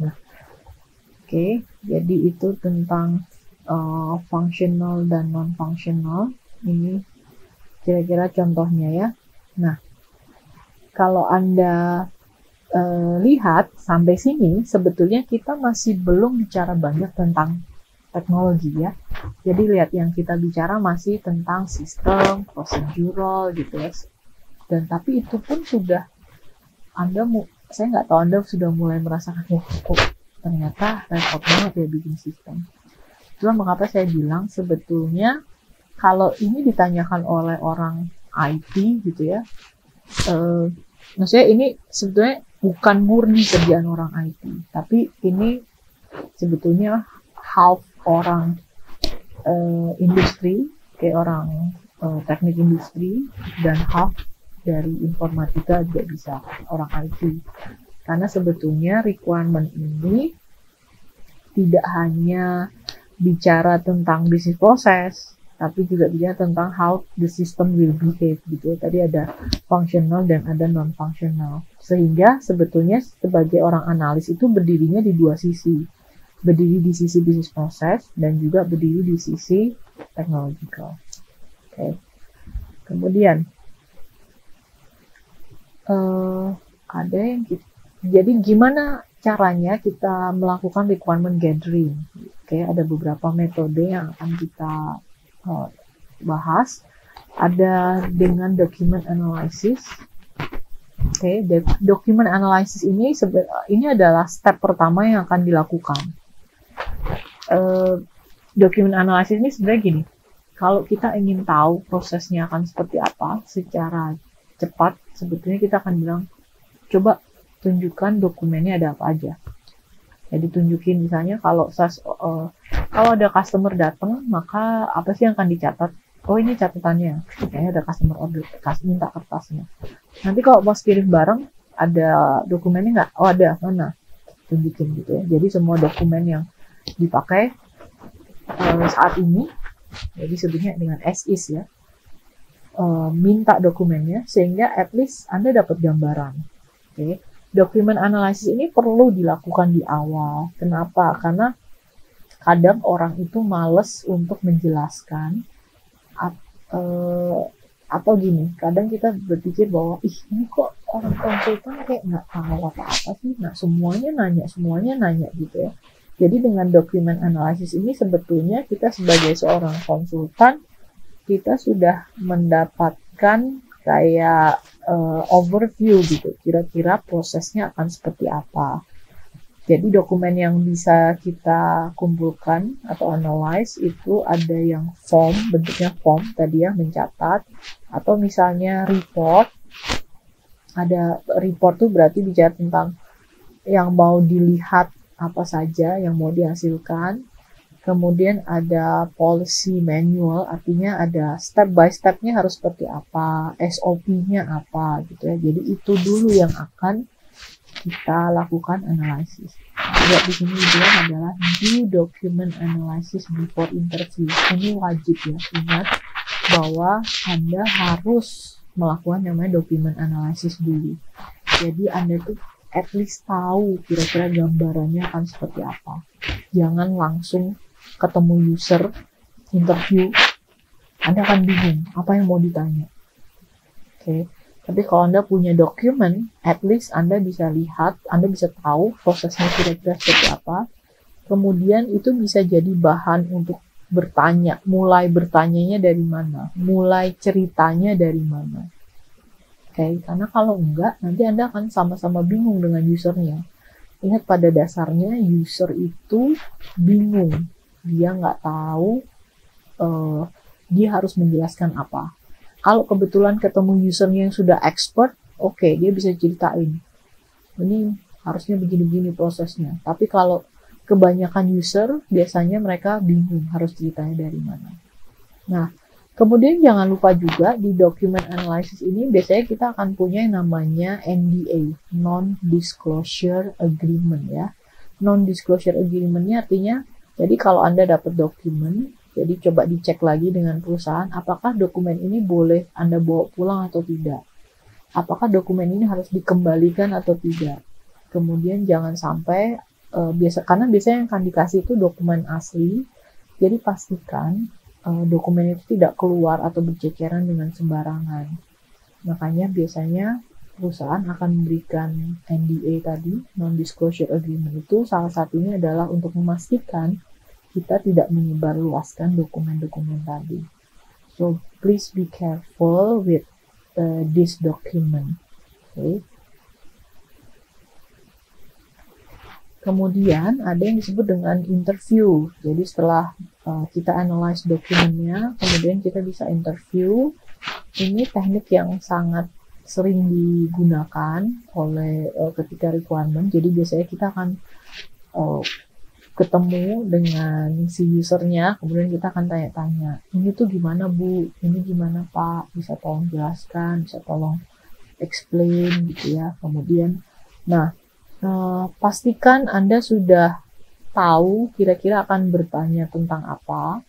Nah oke. Okay, jadi itu tentang uh, functional dan non functional ini kira-kira contohnya ya. Nah kalau anda uh, lihat sampai sini sebetulnya kita masih belum bicara banyak tentang teknologi ya. Jadi lihat yang kita bicara masih tentang sistem, prosedural gitu ya. Dan tapi itu pun sudah Anda mau saya nggak tahu Anda sudah mulai merasakan oh, kok ternyata repot banget ya bikin sistem. Itulah mengapa saya bilang sebetulnya kalau ini ditanyakan oleh orang IT gitu ya, eh, maksudnya ini sebetulnya bukan murni kerjaan orang IT, tapi ini sebetulnya half orang uh, industri, kayak orang uh, teknik industri, dan half dari informatika juga bisa orang IT. Karena sebetulnya requirement ini tidak hanya bicara tentang bisnis proses, tapi juga bicara tentang how the system will behave gitu. Tadi ada functional dan ada non functional. Sehingga sebetulnya sebagai orang analis itu berdirinya di dua sisi berdiri di sisi bisnis proses dan juga berdiri di sisi technological. Oke. Okay. Kemudian uh, ada yang kita, jadi gimana caranya kita melakukan requirement gathering? Oke, okay, ada beberapa metode yang akan kita uh, bahas. Ada dengan document analysis. Oke, okay, document analysis ini ini adalah step pertama yang akan dilakukan uh, dokumen analisis ini sebenarnya gini, kalau kita ingin tahu prosesnya akan seperti apa secara cepat, sebetulnya kita akan bilang, coba tunjukkan dokumennya ada apa aja. Jadi tunjukin misalnya kalau SAS, uh, kalau ada customer datang, maka apa sih yang akan dicatat? Oh ini catatannya, kayaknya ada customer order, minta kertasnya. Nanti kalau mau kirim barang, ada dokumennya nggak? Oh ada, mana? Tunjukin gitu ya. Jadi semua dokumen yang dipakai uh, saat ini. Jadi sebutnya dengan SIS ya. Uh, minta dokumennya sehingga at least Anda dapat gambaran. Oke. Okay. dokumen analisis ini perlu dilakukan di awal. Kenapa? Karena kadang orang itu males untuk menjelaskan uh, atau gini. Kadang kita berpikir bahwa ih ini kok orang konsultan kayak nggak tahu apa-apa sih? Nah semuanya nanya semuanya nanya gitu ya jadi dengan dokumen analisis ini sebetulnya kita sebagai seorang konsultan kita sudah mendapatkan kayak uh, overview gitu kira-kira prosesnya akan seperti apa jadi dokumen yang bisa kita kumpulkan atau analyze itu ada yang form, bentuknya form tadi ya mencatat atau misalnya report. Ada report tuh berarti bicara tentang yang mau dilihat apa saja yang mau dihasilkan. Kemudian ada policy manual, artinya ada step by stepnya harus seperti apa, SOP-nya apa gitu ya. Jadi itu dulu yang akan kita lakukan analisis. Lihat di sini dia adalah do document analysis before interview. Ini wajib ya, ingat bahwa Anda harus melakukan namanya document analysis dulu. Jadi Anda tuh at least tahu kira-kira gambarannya akan seperti apa. Jangan langsung ketemu user, interview, Anda akan bingung apa yang mau ditanya. Oke. Okay tapi kalau Anda punya dokumen, at least Anda bisa lihat, Anda bisa tahu prosesnya kira-kira seperti apa. Kemudian itu bisa jadi bahan untuk bertanya, mulai bertanyanya dari mana, mulai ceritanya dari mana. Okay? karena kalau enggak, nanti Anda akan sama-sama bingung dengan usernya. Ingat pada dasarnya user itu bingung, dia nggak tahu uh, dia harus menjelaskan apa kalau kebetulan ketemu usernya yang sudah expert, oke, okay, dia bisa ceritain. Ini harusnya begini-begini prosesnya. Tapi kalau kebanyakan user, biasanya mereka bingung harus ceritanya dari mana. Nah, kemudian jangan lupa juga di document analysis ini biasanya kita akan punya yang namanya NDA, Non-Disclosure Agreement ya. Non-Disclosure Agreement-nya artinya, jadi kalau Anda dapat dokumen, jadi coba dicek lagi dengan perusahaan apakah dokumen ini boleh Anda bawa pulang atau tidak. Apakah dokumen ini harus dikembalikan atau tidak. Kemudian jangan sampai uh, biasa karena biasanya yang akan dikasih itu dokumen asli. Jadi pastikan uh, dokumen itu tidak keluar atau berceceran dengan sembarangan. Makanya biasanya perusahaan akan memberikan NDA tadi, non-disclosure agreement itu salah satunya adalah untuk memastikan kita tidak menyebarluaskan dokumen-dokumen tadi. So please be careful with uh, this document. Okay. Kemudian ada yang disebut dengan interview. Jadi setelah uh, kita analyze dokumennya, kemudian kita bisa interview. Ini teknik yang sangat sering digunakan oleh uh, ketika requirement. Jadi biasanya kita akan uh, ketemu dengan si usernya, kemudian kita akan tanya-tanya, ini tuh gimana bu, ini gimana pak, bisa tolong jelaskan, bisa tolong explain gitu ya. Kemudian, nah uh, pastikan anda sudah tahu kira-kira akan bertanya tentang apa.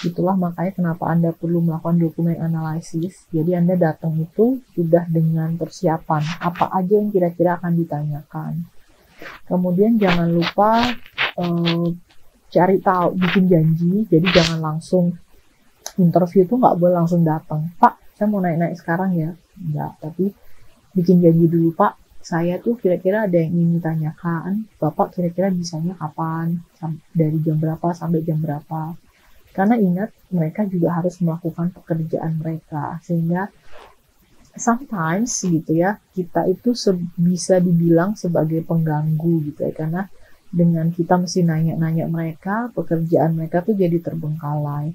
Itulah makanya kenapa Anda perlu melakukan dokumen analisis. Jadi Anda datang itu sudah dengan persiapan apa aja yang kira-kira akan ditanyakan. Kemudian jangan lupa uh, cari tahu bikin janji jadi jangan langsung interview tuh nggak boleh langsung datang pak saya mau naik naik sekarang ya enggak tapi bikin janji dulu pak saya tuh kira-kira ada yang ingin ditanyakan bapak kira-kira bisanya kapan dari jam berapa sampai jam berapa karena ingat mereka juga harus melakukan pekerjaan mereka sehingga sometimes gitu ya kita itu bisa dibilang sebagai pengganggu gitu ya karena dengan kita mesti nanya-nanya mereka, pekerjaan mereka tuh jadi terbengkalai.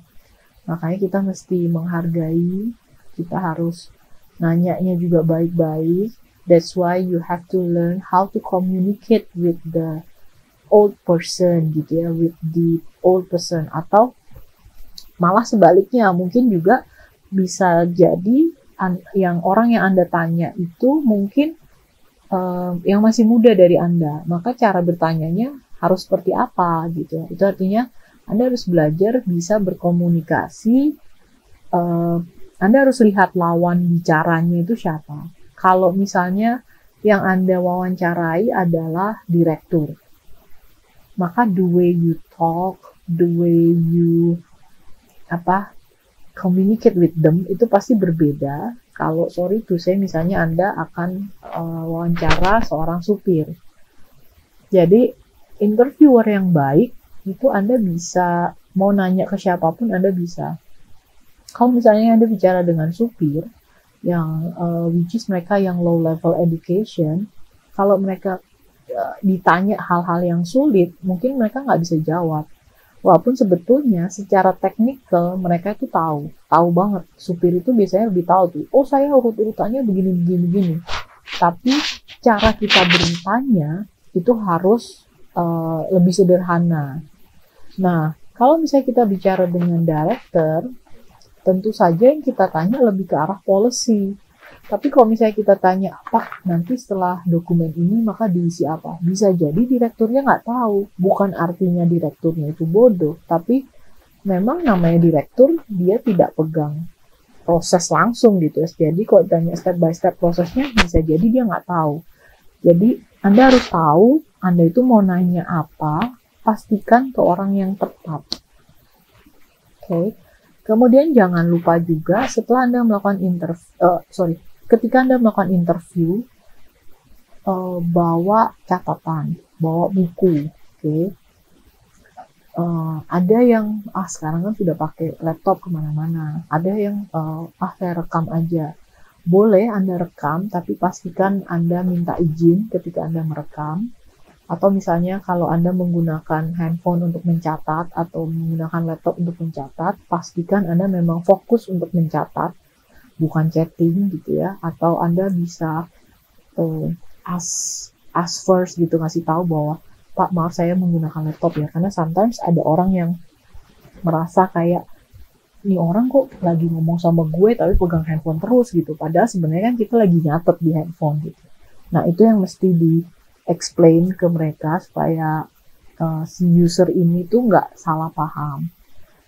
Makanya kita mesti menghargai, kita harus nanyanya juga baik-baik. That's why you have to learn how to communicate with the old person gitu ya, with the old person atau malah sebaliknya mungkin juga bisa jadi yang orang yang Anda tanya itu mungkin uh, yang masih muda dari Anda, maka cara bertanyanya harus seperti apa gitu. Itu artinya Anda harus belajar bisa berkomunikasi. Uh, anda harus lihat lawan bicaranya itu siapa. Kalau misalnya yang Anda wawancarai adalah direktur, maka the way you talk, the way you apa communicate with them itu pasti berbeda kalau sorry tuh saya misalnya Anda akan uh, wawancara seorang supir. Jadi interviewer yang baik itu Anda bisa mau nanya ke siapa pun Anda bisa. Kalau misalnya Anda bicara dengan supir yang uh, which is mereka yang low level education, kalau mereka uh, ditanya hal-hal yang sulit, mungkin mereka nggak bisa jawab. Walaupun sebetulnya secara teknikal mereka itu tahu, tahu banget. Supir itu biasanya lebih tahu tuh. Oh saya urut-urutannya begini, begini, begini. Tapi cara kita bertanya itu harus uh, lebih sederhana. Nah, kalau misalnya kita bicara dengan director, tentu saja yang kita tanya lebih ke arah policy. Tapi kalau misalnya kita tanya, apa nanti setelah dokumen ini maka diisi apa? Bisa jadi direkturnya nggak tahu. Bukan artinya direkturnya itu bodoh, tapi memang namanya direktur dia tidak pegang proses langsung gitu ya. Jadi kalau tanya step by step prosesnya bisa jadi dia nggak tahu. Jadi Anda harus tahu Anda itu mau nanya apa, pastikan ke orang yang tepat. Oke. Okay. Kemudian jangan lupa juga setelah Anda melakukan interview, uh, sorry, ketika Anda melakukan interview, uh, bawa catatan, bawa buku, oke. Okay? Uh, ada yang ah sekarang kan sudah pakai laptop ke mana-mana, ada yang uh, ah saya rekam aja. Boleh Anda rekam, tapi pastikan Anda minta izin ketika Anda merekam. Atau misalnya kalau Anda menggunakan handphone untuk mencatat atau menggunakan laptop untuk mencatat, pastikan Anda memang fokus untuk mencatat bukan chatting gitu ya. Atau anda bisa uh, ask ask first gitu ngasih tahu bahwa pak maaf saya menggunakan laptop ya. Karena sometimes ada orang yang merasa kayak ini orang kok lagi ngomong sama gue tapi pegang handphone terus gitu. Padahal sebenarnya kan kita lagi nyatet di handphone gitu. Nah itu yang mesti di explain ke mereka supaya uh, si user ini tuh nggak salah paham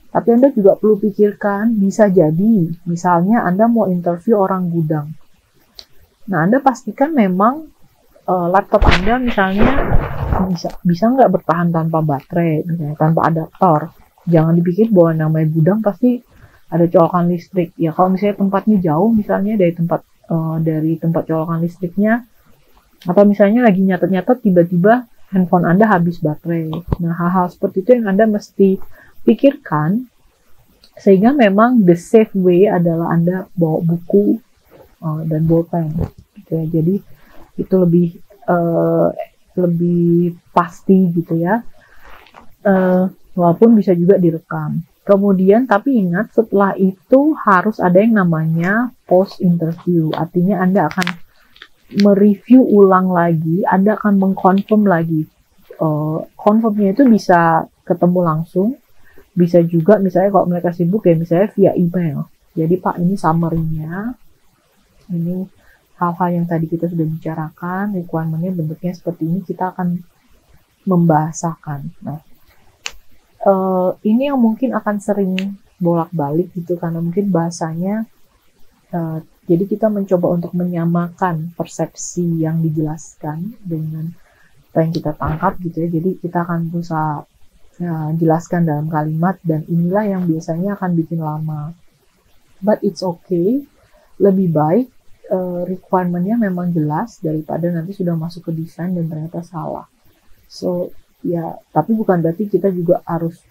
tapi Anda juga perlu pikirkan, bisa jadi, misalnya Anda mau interview orang gudang. Nah, Anda pastikan memang uh, laptop Anda misalnya bisa bisa nggak bertahan tanpa baterai, misalnya tanpa adaptor. Jangan dipikir bahwa namanya gudang pasti ada colokan listrik. Ya kalau misalnya tempatnya jauh, misalnya dari tempat uh, dari tempat colokan listriknya, atau misalnya lagi nyatet-nyatet tiba-tiba handphone Anda habis baterai. Nah, hal-hal seperti itu yang Anda mesti pikirkan sehingga memang the safe way adalah Anda bawa buku uh, dan bolpen gitu ya. Jadi itu lebih uh, lebih pasti gitu ya. Uh, walaupun bisa juga direkam. Kemudian tapi ingat setelah itu harus ada yang namanya post interview. Artinya Anda akan mereview ulang lagi, Anda akan mengkonfirm lagi. Uh, itu bisa ketemu langsung bisa juga misalnya kalau mereka sibuk ya misalnya via email. Jadi Pak ini summary-nya. Ini hal-hal yang tadi kita sudah bicarakan, requirement-nya bentuknya seperti ini, kita akan membahasakan. Nah, uh, ini yang mungkin akan sering bolak-balik gitu karena mungkin bahasanya uh, jadi kita mencoba untuk menyamakan persepsi yang dijelaskan dengan apa yang kita tangkap gitu ya. Jadi kita akan berusaha ya, jelaskan dalam kalimat dan inilah yang biasanya akan bikin lama. But it's okay, lebih baik uh, requirementnya memang jelas daripada nanti sudah masuk ke desain dan ternyata salah. So ya, tapi bukan berarti kita juga harus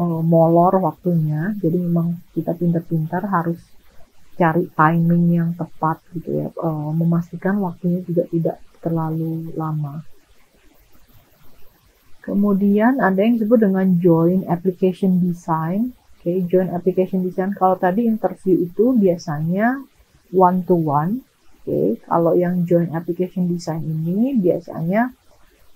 uh, molor waktunya. Jadi memang kita pintar-pintar harus cari timing yang tepat gitu ya, uh, memastikan waktunya juga tidak terlalu lama. Kemudian ada yang disebut dengan joint application design. Oke, okay, joint application design. Kalau tadi interview itu biasanya one to one. Oke, okay. kalau yang joint application design ini biasanya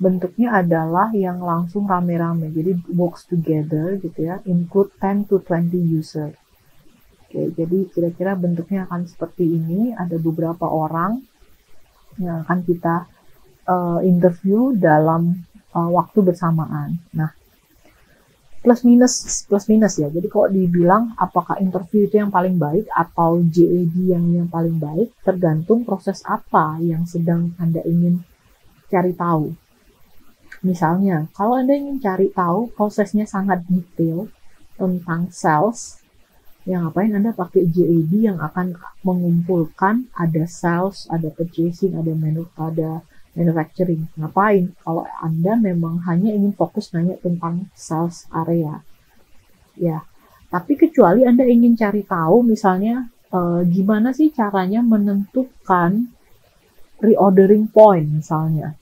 bentuknya adalah yang langsung rame-rame. Jadi works together gitu ya, include 10 to 20 user. Oke, jadi kira-kira bentuknya akan seperti ini. Ada beberapa orang yang akan kita uh, interview dalam uh, waktu bersamaan. Nah, plus minus plus minus ya. Jadi kalau dibilang apakah interview itu yang paling baik atau JAD yang yang paling baik tergantung proses apa yang sedang Anda ingin cari tahu. Misalnya, kalau Anda ingin cari tahu prosesnya sangat detail tentang sales, yang ngapain Anda pakai JAD yang akan mengumpulkan ada sales, ada purchasing, ada menu, ada manufacturing. Ngapain? Kalau Anda memang hanya ingin fokus nanya tentang sales area. Ya. Tapi kecuali Anda ingin cari tahu misalnya uh, gimana sih caranya menentukan reordering point misalnya.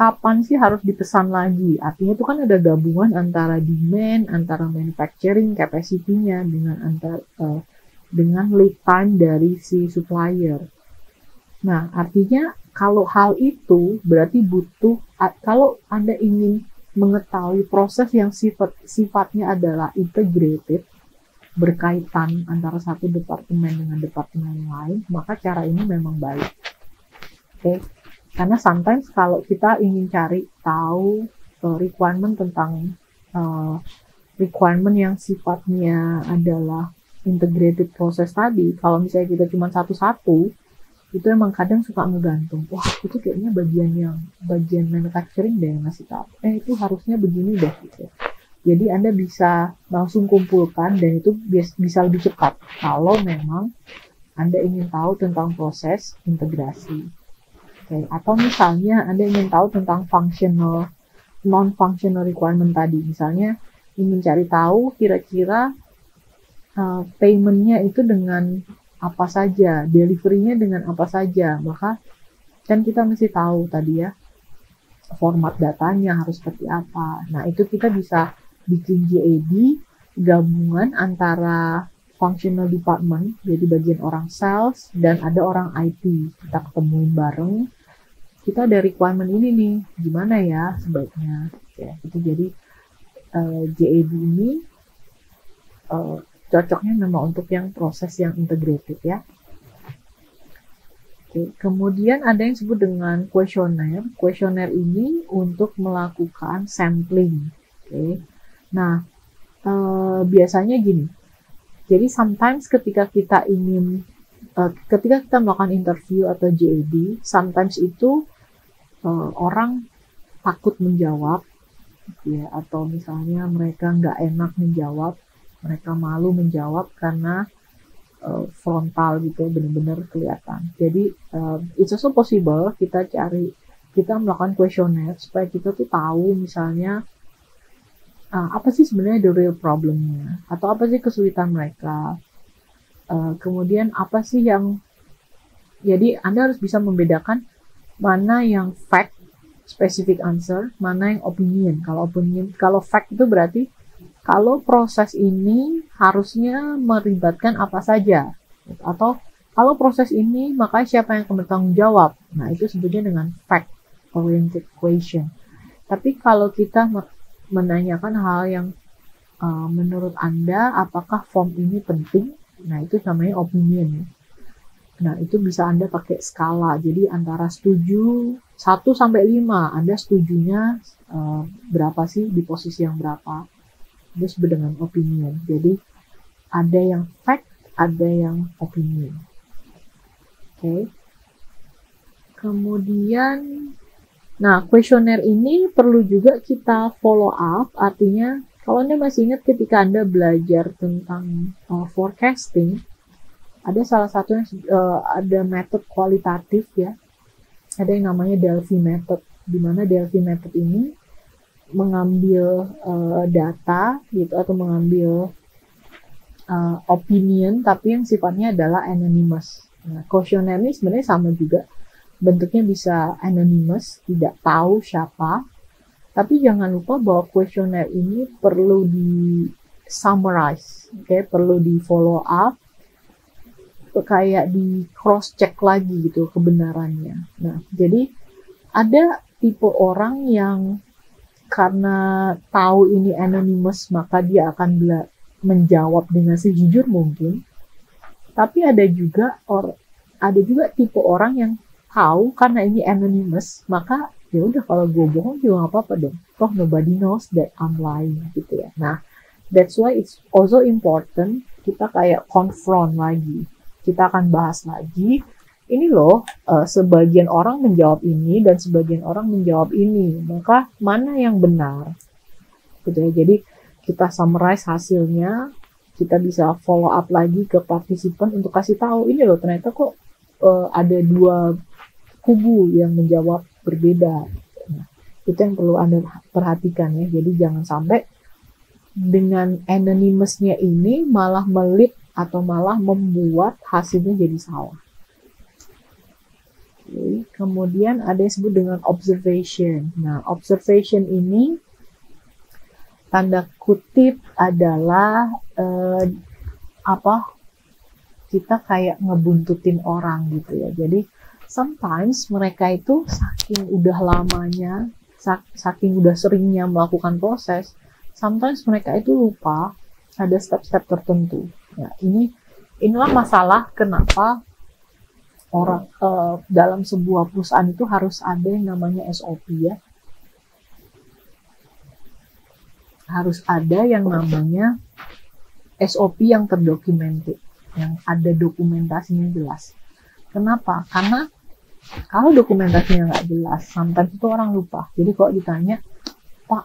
Kapan sih harus dipesan lagi? Artinya itu kan ada gabungan antara demand, antara manufacturing capacity-nya dengan antar uh, dengan lead time dari si supplier. Nah, artinya kalau hal itu berarti butuh kalau Anda ingin mengetahui proses yang sifat sifatnya adalah integrated berkaitan antara satu departemen dengan departemen lain, maka cara ini memang baik. Oke. Okay? Karena sometimes kalau kita ingin cari tahu uh, requirement tentang uh, requirement yang sifatnya adalah integrated proses tadi, kalau misalnya kita cuma satu-satu, itu emang kadang suka ngegantung. Wah itu kayaknya bagian yang bagian manufacturing deh yang ngasih tahu. Eh itu harusnya begini deh gitu. Jadi anda bisa langsung kumpulkan dan itu bisa lebih cepat. Kalau memang anda ingin tahu tentang proses integrasi okay. atau misalnya anda ingin tahu tentang functional non functional requirement tadi misalnya ingin cari tahu kira-kira uh, paymentnya itu dengan apa saja, deliverynya dengan apa saja, maka kan kita mesti tahu tadi ya format datanya harus seperti apa. Nah itu kita bisa bikin JAD gabungan antara functional department, jadi bagian orang sales dan ada orang IT. Kita ketemuin bareng, kita ada requirement ini nih, gimana ya sebaiknya. Ya, itu jadi uh, ini uh, cocoknya memang untuk yang proses yang integrated ya. Oke, kemudian ada yang disebut dengan kuesioner. Kuesioner ini untuk melakukan sampling. Oke. Nah, e, biasanya gini. Jadi sometimes ketika kita ingin e, ketika kita melakukan interview atau JAD, sometimes itu e, orang takut menjawab ya. Atau misalnya mereka nggak enak menjawab mereka malu menjawab karena uh, frontal gitu benar-benar kelihatan. Jadi uh, it's also possible kita cari kita melakukan kuesioner supaya kita tuh tahu misalnya uh, apa sih sebenarnya the real problemnya? Atau apa sih kesulitan mereka uh, kemudian apa sih yang jadi anda harus bisa membedakan mana yang fact specific answer mana yang opinion. Kalau opinion kalau fact itu berarti kalau proses ini harusnya melibatkan apa saja. Atau kalau proses ini maka siapa yang bertanggung jawab? Nah itu sebutnya dengan fact oriented question. Tapi kalau kita menanyakan hal yang uh, menurut anda apakah form ini penting nah itu namanya opinion nah itu bisa anda pakai skala jadi antara setuju 1 sampai 5 anda setujunya uh, berapa sih di posisi yang berapa disebut dengan opinion. Jadi ada yang fact, ada yang opinion. Oke. Okay. Kemudian, nah kuesioner ini perlu juga kita follow up. Artinya, kalau anda masih ingat ketika anda belajar tentang uh, forecasting, ada salah satu yang uh, ada metode kualitatif ya. Ada yang namanya Delphi method. Di mana Delphi method ini mengambil uh, data gitu atau mengambil uh, opinion tapi yang sifatnya adalah anonymous. Nah, ini sebenarnya sama juga. Bentuknya bisa anonymous, tidak tahu siapa. Tapi jangan lupa bahwa kuesioner ini perlu di summarize, oke, okay? perlu di follow up kayak di cross check lagi gitu kebenarannya. Nah, jadi ada tipe orang yang karena tahu ini anonymous maka dia akan menjawab dengan sejujur mungkin tapi ada juga or ada juga tipe orang yang tahu karena ini anonymous maka ya udah kalau gue bohong juga gak apa-apa dong. Toh nobody knows that I'm lying gitu ya. Nah that's why it's also important kita kayak confront lagi. Kita akan bahas lagi ini loh uh, sebagian orang menjawab ini dan sebagian orang menjawab ini. Maka mana yang benar? Gitu ya. Jadi kita summarize hasilnya kita bisa follow up lagi ke partisipan untuk kasih tahu ini loh ternyata kok uh, ada dua kubu yang menjawab berbeda. Nah, itu yang perlu Anda perhatikan ya. Jadi jangan sampai dengan anonymousnya ini malah melit atau malah membuat hasilnya jadi salah. Kemudian ada yang disebut dengan observation. Nah, observation ini tanda kutip adalah eh, apa kita kayak ngebuntutin orang gitu ya jadi sometimes mereka itu saking udah lamanya saking udah seringnya melakukan proses sometimes mereka itu lupa ada step-step tertentu ya ini inilah masalah kenapa orang uh, dalam sebuah perusahaan itu harus ada yang namanya SOP ya harus ada yang namanya SOP yang terdokumented, yang ada dokumentasinya jelas. Kenapa? Karena kalau dokumentasinya nggak jelas, sometimes itu orang lupa. Jadi kalau ditanya, Pak,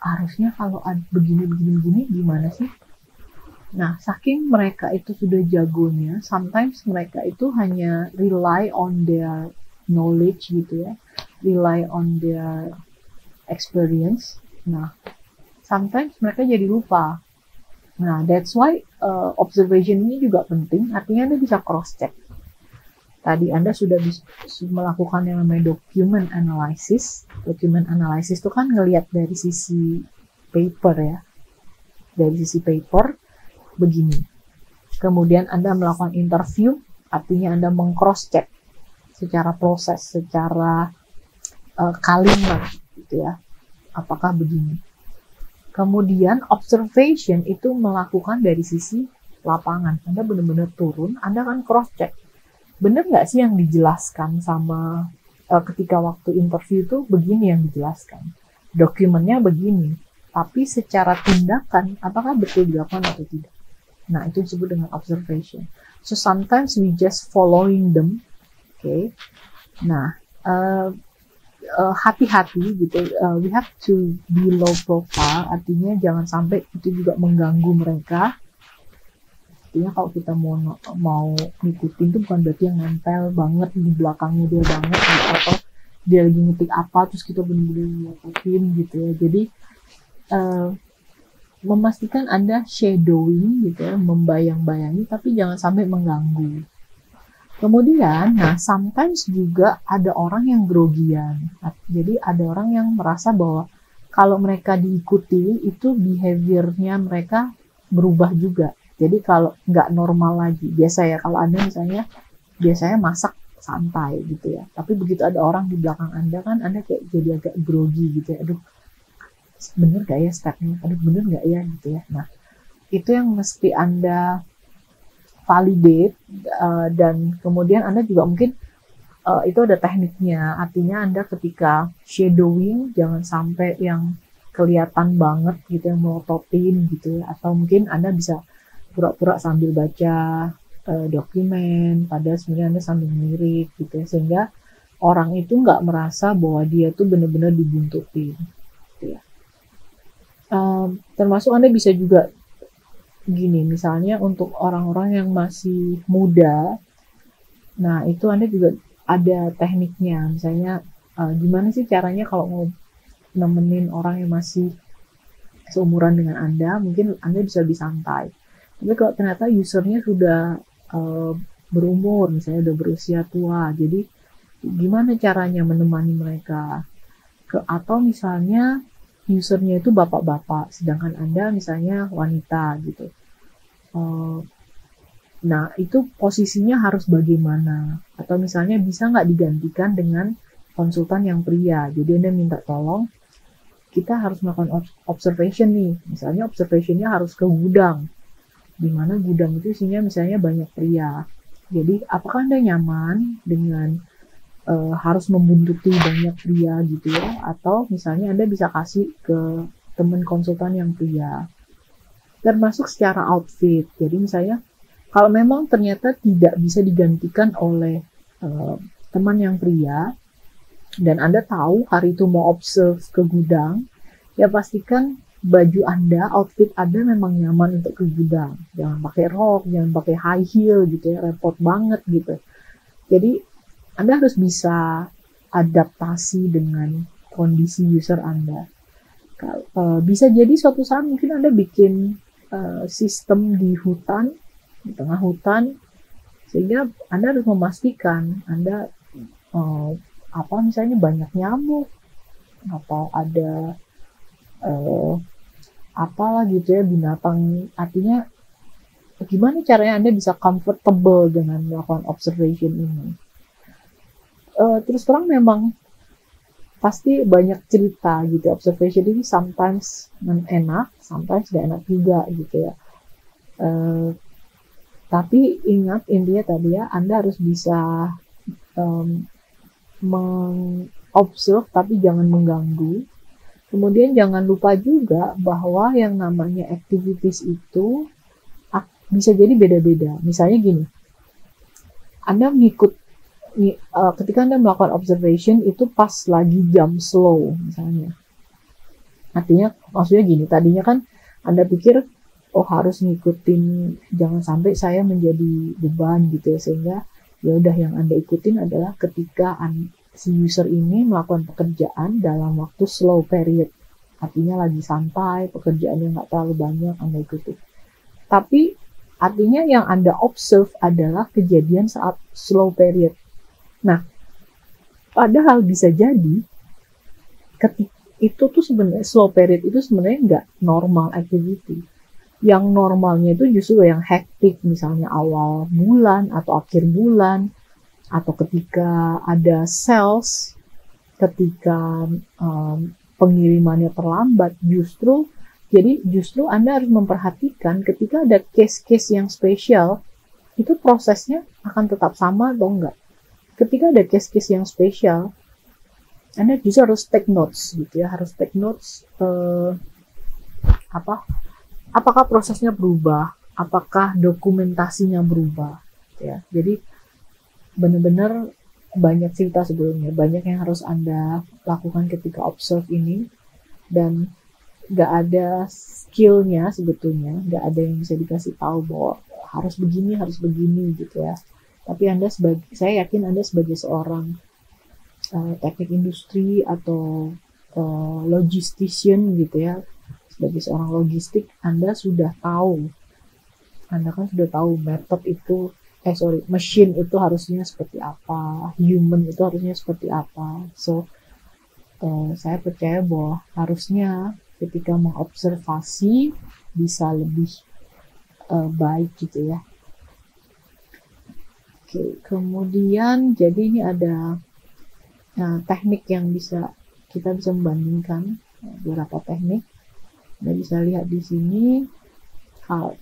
harusnya kalau begini, begini, begini, gimana sih? Nah, saking mereka itu sudah jagonya, sometimes mereka itu hanya rely on their knowledge gitu ya, rely on their experience. Nah, sometimes mereka jadi lupa. Nah, that's why uh, observation ini juga penting. Artinya Anda bisa cross check. Tadi Anda sudah bisa melakukan yang namanya document analysis. Document analysis itu kan ngelihat dari sisi paper ya. Dari sisi paper begini. Kemudian Anda melakukan interview, artinya Anda mengcross check secara proses, secara uh, kalimat gitu ya. Apakah begini? Kemudian observation itu melakukan dari sisi lapangan. Anda benar-benar turun, Anda kan cross check. Benar nggak sih yang dijelaskan sama uh, ketika waktu interview itu begini yang dijelaskan. Dokumennya begini, tapi secara tindakan apakah betul dilakukan atau tidak. Nah, itu disebut dengan observation. So sometimes we just following them. Oke. Okay. Nah, uh, uh, hati-hati gitu. Uh, we have to be low profile, artinya jangan sampai itu juga mengganggu mereka. Artinya kalau kita mau mau ngikutin itu bukan berarti yang nempel banget di belakangnya dia banget gitu, atau dia lagi ngetik apa terus kita benar-benar ngikutin gitu ya. Jadi uh, memastikan Anda shadowing gitu ya, membayang-bayangi tapi jangan sampai mengganggu. Kemudian, nah sometimes juga ada orang yang grogian. Jadi ada orang yang merasa bahwa kalau mereka diikuti itu behaviornya mereka berubah juga. Jadi kalau nggak normal lagi, biasa ya kalau anda misalnya biasanya masak santai gitu ya. Tapi begitu ada orang di belakang anda kan anda kayak jadi agak grogi gitu ya. Aduh, bener gak ya stepnya? Aduh, bener gak ya gitu ya. Nah, itu yang mesti anda validate uh, dan kemudian Anda juga mungkin uh, itu ada tekniknya. Artinya Anda ketika shadowing jangan sampai yang kelihatan banget gitu yang melototin gitu ya atau mungkin Anda bisa pura-pura sambil baca uh, dokumen pada sebenarnya Anda sambil mirip gitu ya. Sehingga orang itu nggak merasa bahwa dia tuh benar-benar dibuntutin gitu ya. Um, termasuk Anda bisa juga gini misalnya untuk orang-orang yang masih muda nah itu anda juga ada tekniknya. Misalnya uh, gimana sih caranya kalau mau nemenin orang yang masih seumuran dengan anda mungkin anda bisa lebih santai tapi kalau ternyata usernya sudah uh, berumur misalnya udah berusia tua jadi gimana caranya menemani mereka ke atau misalnya usernya itu bapak-bapak, sedangkan Anda misalnya wanita gitu. Uh, nah, itu posisinya harus bagaimana? Atau misalnya bisa nggak digantikan dengan konsultan yang pria? Jadi Anda minta tolong, kita harus melakukan observation nih. Misalnya observationnya harus ke gudang. Di mana gudang itu isinya misalnya banyak pria. Jadi apakah Anda nyaman dengan uh, harus membuntuti banyak pria gitu ya? Atau misalnya Anda bisa kasih ke teman konsultan yang pria. Termasuk secara outfit. Jadi misalnya kalau memang ternyata tidak bisa digantikan oleh uh, teman yang pria dan Anda tahu hari itu mau observe ke gudang ya pastikan baju Anda, outfit Anda memang nyaman untuk ke gudang. Jangan pakai rok, jangan pakai high heel gitu ya, repot banget gitu. Jadi Anda harus bisa adaptasi dengan kondisi user Anda. Uh, bisa jadi suatu saat mungkin Anda bikin uh, sistem di hutan, di tengah hutan, sehingga Anda harus memastikan Anda uh, apa misalnya banyak nyamuk atau ada uh, apalah gitu ya binatang. Artinya gimana caranya anda bisa comfortable dengan melakukan observation ini? Uh, terus terang memang pasti banyak cerita gitu observation ini sometimes enak sometimes gak enak juga gitu ya. Uh, tapi ingat intinya tadi ya anda harus bisa um, mengobserve tapi jangan mengganggu Kemudian jangan lupa juga bahwa yang namanya activities itu bisa jadi beda-beda. Misalnya gini, Anda mengikut uh, ketika Anda melakukan observation itu pas lagi jam slow misalnya. Artinya maksudnya gini, tadinya kan Anda pikir oh harus ngikutin jangan sampai saya menjadi beban gitu ya sehingga ya udah yang Anda ikutin adalah ketika si user ini melakukan pekerjaan dalam waktu slow period. Artinya lagi santai, pekerjaan yang nggak terlalu banyak Anda ikuti. Tapi artinya yang Anda observe adalah kejadian saat slow period. Nah, padahal bisa jadi ketika itu tuh sebenarnya slow period itu sebenarnya nggak normal activity. Yang normalnya itu justru yang hektik, misalnya awal bulan atau akhir bulan, atau ketika ada sales, ketika um, pengirimannya terlambat, justru jadi justru Anda harus memperhatikan ketika ada case-case yang spesial, itu prosesnya akan tetap sama atau enggak. Ketika ada case-case yang spesial, Anda justru harus take notes gitu ya, harus take notes uh, apa apakah prosesnya berubah, apakah dokumentasinya berubah gitu ya. Jadi benar-benar banyak cerita sebelumnya, banyak yang harus Anda lakukan ketika observe ini, dan gak ada skillnya sebetulnya, gak ada yang bisa dikasih tahu bahwa harus begini, harus begini gitu ya. Tapi Anda sebagai, saya yakin Anda sebagai seorang uh, teknik industri atau uh, logistician gitu ya, sebagai seorang logistik, Anda sudah tahu, Anda kan sudah tahu metode itu eh sorry machine itu harusnya seperti apa? Human itu harusnya seperti apa? So uh, saya percaya bahwa harusnya ketika mengobservasi bisa lebih uh, baik gitu ya. Oke okay, kemudian jadi ini ada uh, teknik yang bisa kita bisa membandingkan beberapa teknik. Anda bisa lihat di sini hal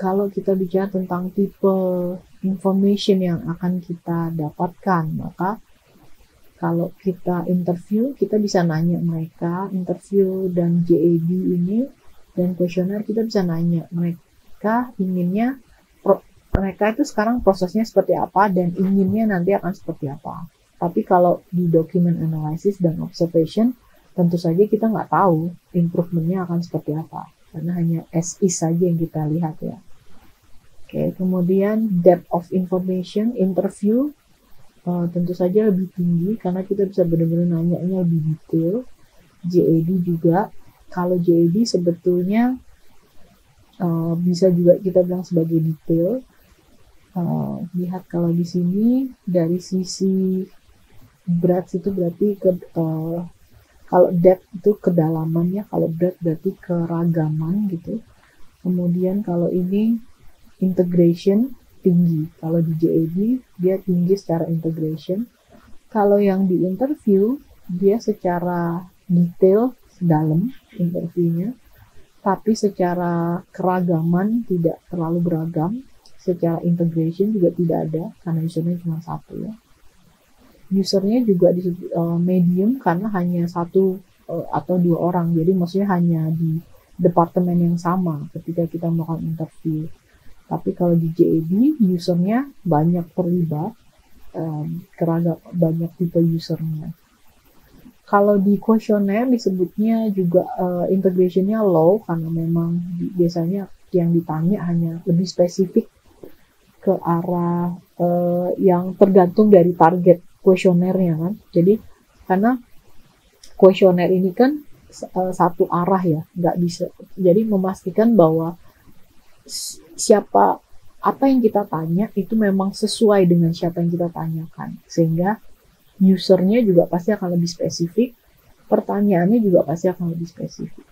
kalau kita bicara tentang tipe information yang akan kita dapatkan, maka kalau kita interview, kita bisa nanya mereka, interview dan JAD ini, dan kuesioner kita bisa nanya mereka inginnya, pro, mereka itu sekarang prosesnya seperti apa, dan inginnya nanti akan seperti apa. Tapi kalau di document analysis dan observation, tentu saja kita nggak tahu improvementnya akan seperti apa. Karena hanya as is saja yang kita lihat ya. Oke, kemudian depth of information, interview, uh, tentu saja lebih tinggi karena kita bisa benar-benar nanya-nya lebih detail. JAD juga, kalau JAD sebetulnya uh, bisa juga kita bilang sebagai detail. Uh, lihat kalau di sini dari sisi breadth itu berarti ke uh, kalau depth itu kedalamannya, kalau breadth berarti keragaman gitu. Kemudian kalau ini integration tinggi. Kalau di JAD dia tinggi secara integration. Kalau yang di interview dia secara detail dalam interviewnya, tapi secara keragaman tidak terlalu beragam. Secara integration juga tidak ada karena usernya cuma satu ya. Usernya juga di uh, medium karena hanya satu uh, atau dua orang. Jadi maksudnya hanya di departemen yang sama ketika kita melakukan interview tapi kalau di JAD usernya banyak terlibat, um, banyak tipe usernya. kalau di kuesioner disebutnya juga uh, integrationnya low karena memang biasanya yang ditanya hanya lebih spesifik ke arah uh, yang tergantung dari target kuesionernya kan. Jadi karena kuesioner ini kan uh, satu arah ya, nggak bisa. Jadi memastikan bahwa siapa apa yang kita tanya itu memang sesuai dengan siapa yang kita tanyakan. Sehingga usernya juga pasti akan lebih spesifik pertanyaannya juga pasti akan lebih spesifik.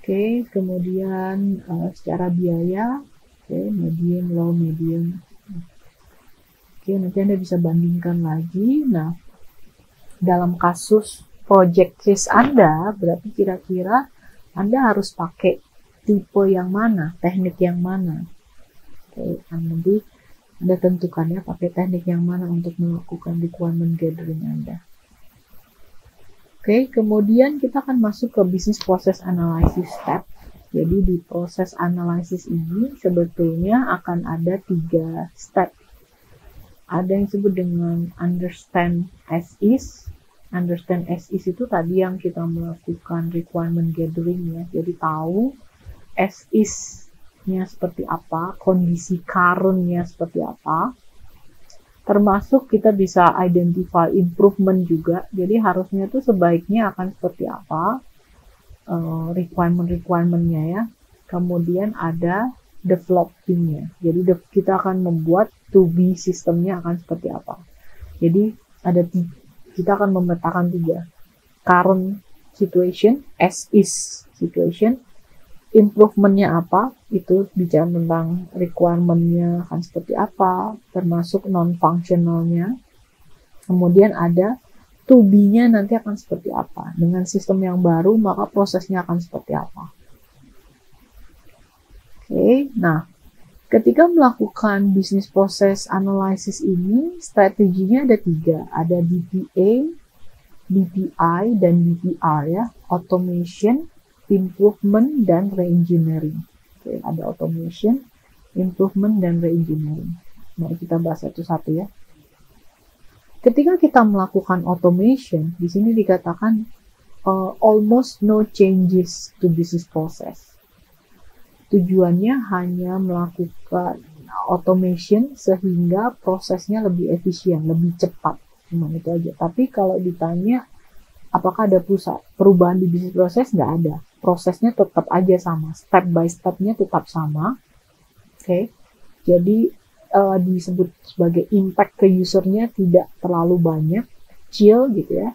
Oke okay, kemudian uh, secara biaya oke okay, medium low medium. Oke okay, nanti anda bisa bandingkan lagi. Nah dalam kasus project case anda berarti kira-kira anda harus pakai tipe yang mana, teknik yang mana. Oke, nanti Anda tentukan ya pakai teknik yang mana untuk melakukan requirement gathering Anda. Oke, kemudian kita akan masuk ke business process analysis step. Jadi di proses analisis ini sebetulnya akan ada tiga step. Ada yang disebut dengan understand as is, understand as is itu tadi yang kita melakukan requirement gathering ya. Jadi tahu as is-nya seperti apa, kondisi current-nya seperti apa. Termasuk kita bisa identify improvement juga. Jadi harusnya itu sebaiknya akan seperti apa uh, requirement-requirementnya ya. Kemudian ada developing-nya. Jadi kita akan membuat to be sistemnya akan seperti apa. Jadi ada kita akan memetakan tiga current situation, as is situation, improvementnya apa itu bicara tentang requirementnya akan seperti apa termasuk non functionalnya kemudian ada to be-nya nanti akan seperti apa. Dengan sistem yang baru maka prosesnya akan seperti apa. Oke okay, nah ketika melakukan business process analysis ini strateginya ada tiga. Ada DPA DPI dan DPR ya automation improvement dan reengineering. Oke, ada automation, improvement dan reengineering. Mari kita bahas satu-satu ya. Ketika kita melakukan automation, di sini dikatakan uh, almost no changes to business process. Tujuannya hanya melakukan automation sehingga prosesnya lebih efisien, lebih cepat. Cuma itu aja. Tapi kalau ditanya apakah ada perubahan di bisnis proses, nggak ada prosesnya tetap aja sama, step by stepnya tetap sama. Oke, okay? jadi uh, disebut sebagai impact ke usernya tidak terlalu banyak, kecil gitu ya,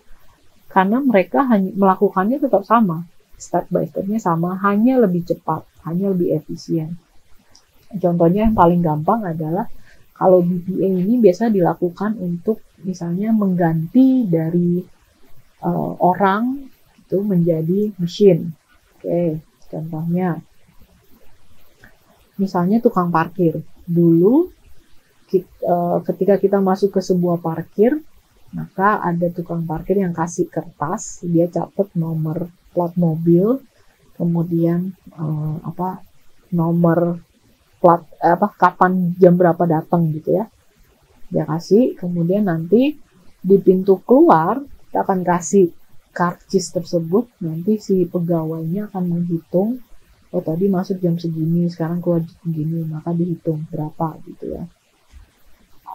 karena mereka hanya melakukannya tetap sama, step by stepnya sama, hanya lebih cepat, hanya lebih efisien. Contohnya yang paling gampang adalah kalau BPA ini biasa dilakukan untuk misalnya mengganti dari uh, orang itu menjadi mesin Oke, contohnya. Misalnya tukang parkir. Dulu eh, ketika kita masuk ke sebuah parkir, maka ada tukang parkir yang kasih kertas, dia catat nomor plat mobil, kemudian uh, apa nomor plat apa kapan jam berapa datang gitu ya. Dia kasih, kemudian nanti di pintu keluar kita akan kasih karcis tersebut nanti si pegawainya akan menghitung oh tadi masuk jam segini sekarang keluar jam segini maka dihitung berapa gitu ya.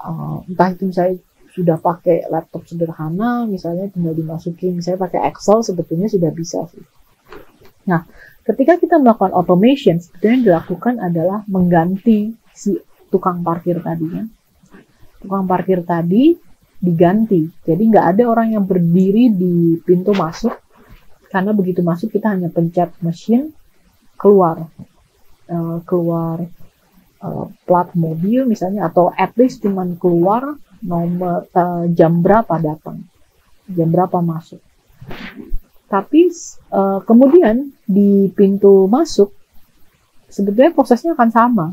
Uh, entah itu saya sudah pakai laptop sederhana misalnya tinggal dimasukin saya pakai Excel sebetulnya sudah bisa sih. Nah ketika kita melakukan automation sebetulnya yang dilakukan adalah mengganti si tukang parkir tadi ya tukang parkir tadi diganti. Jadi nggak ada orang yang berdiri di pintu masuk. Karena begitu masuk kita hanya pencet mesin keluar. Uh, keluar uh, plat mobil misalnya atau at least cuman keluar nomor uh, jam berapa datang jam berapa masuk. Tapi uh, kemudian di pintu masuk sebetulnya prosesnya akan sama.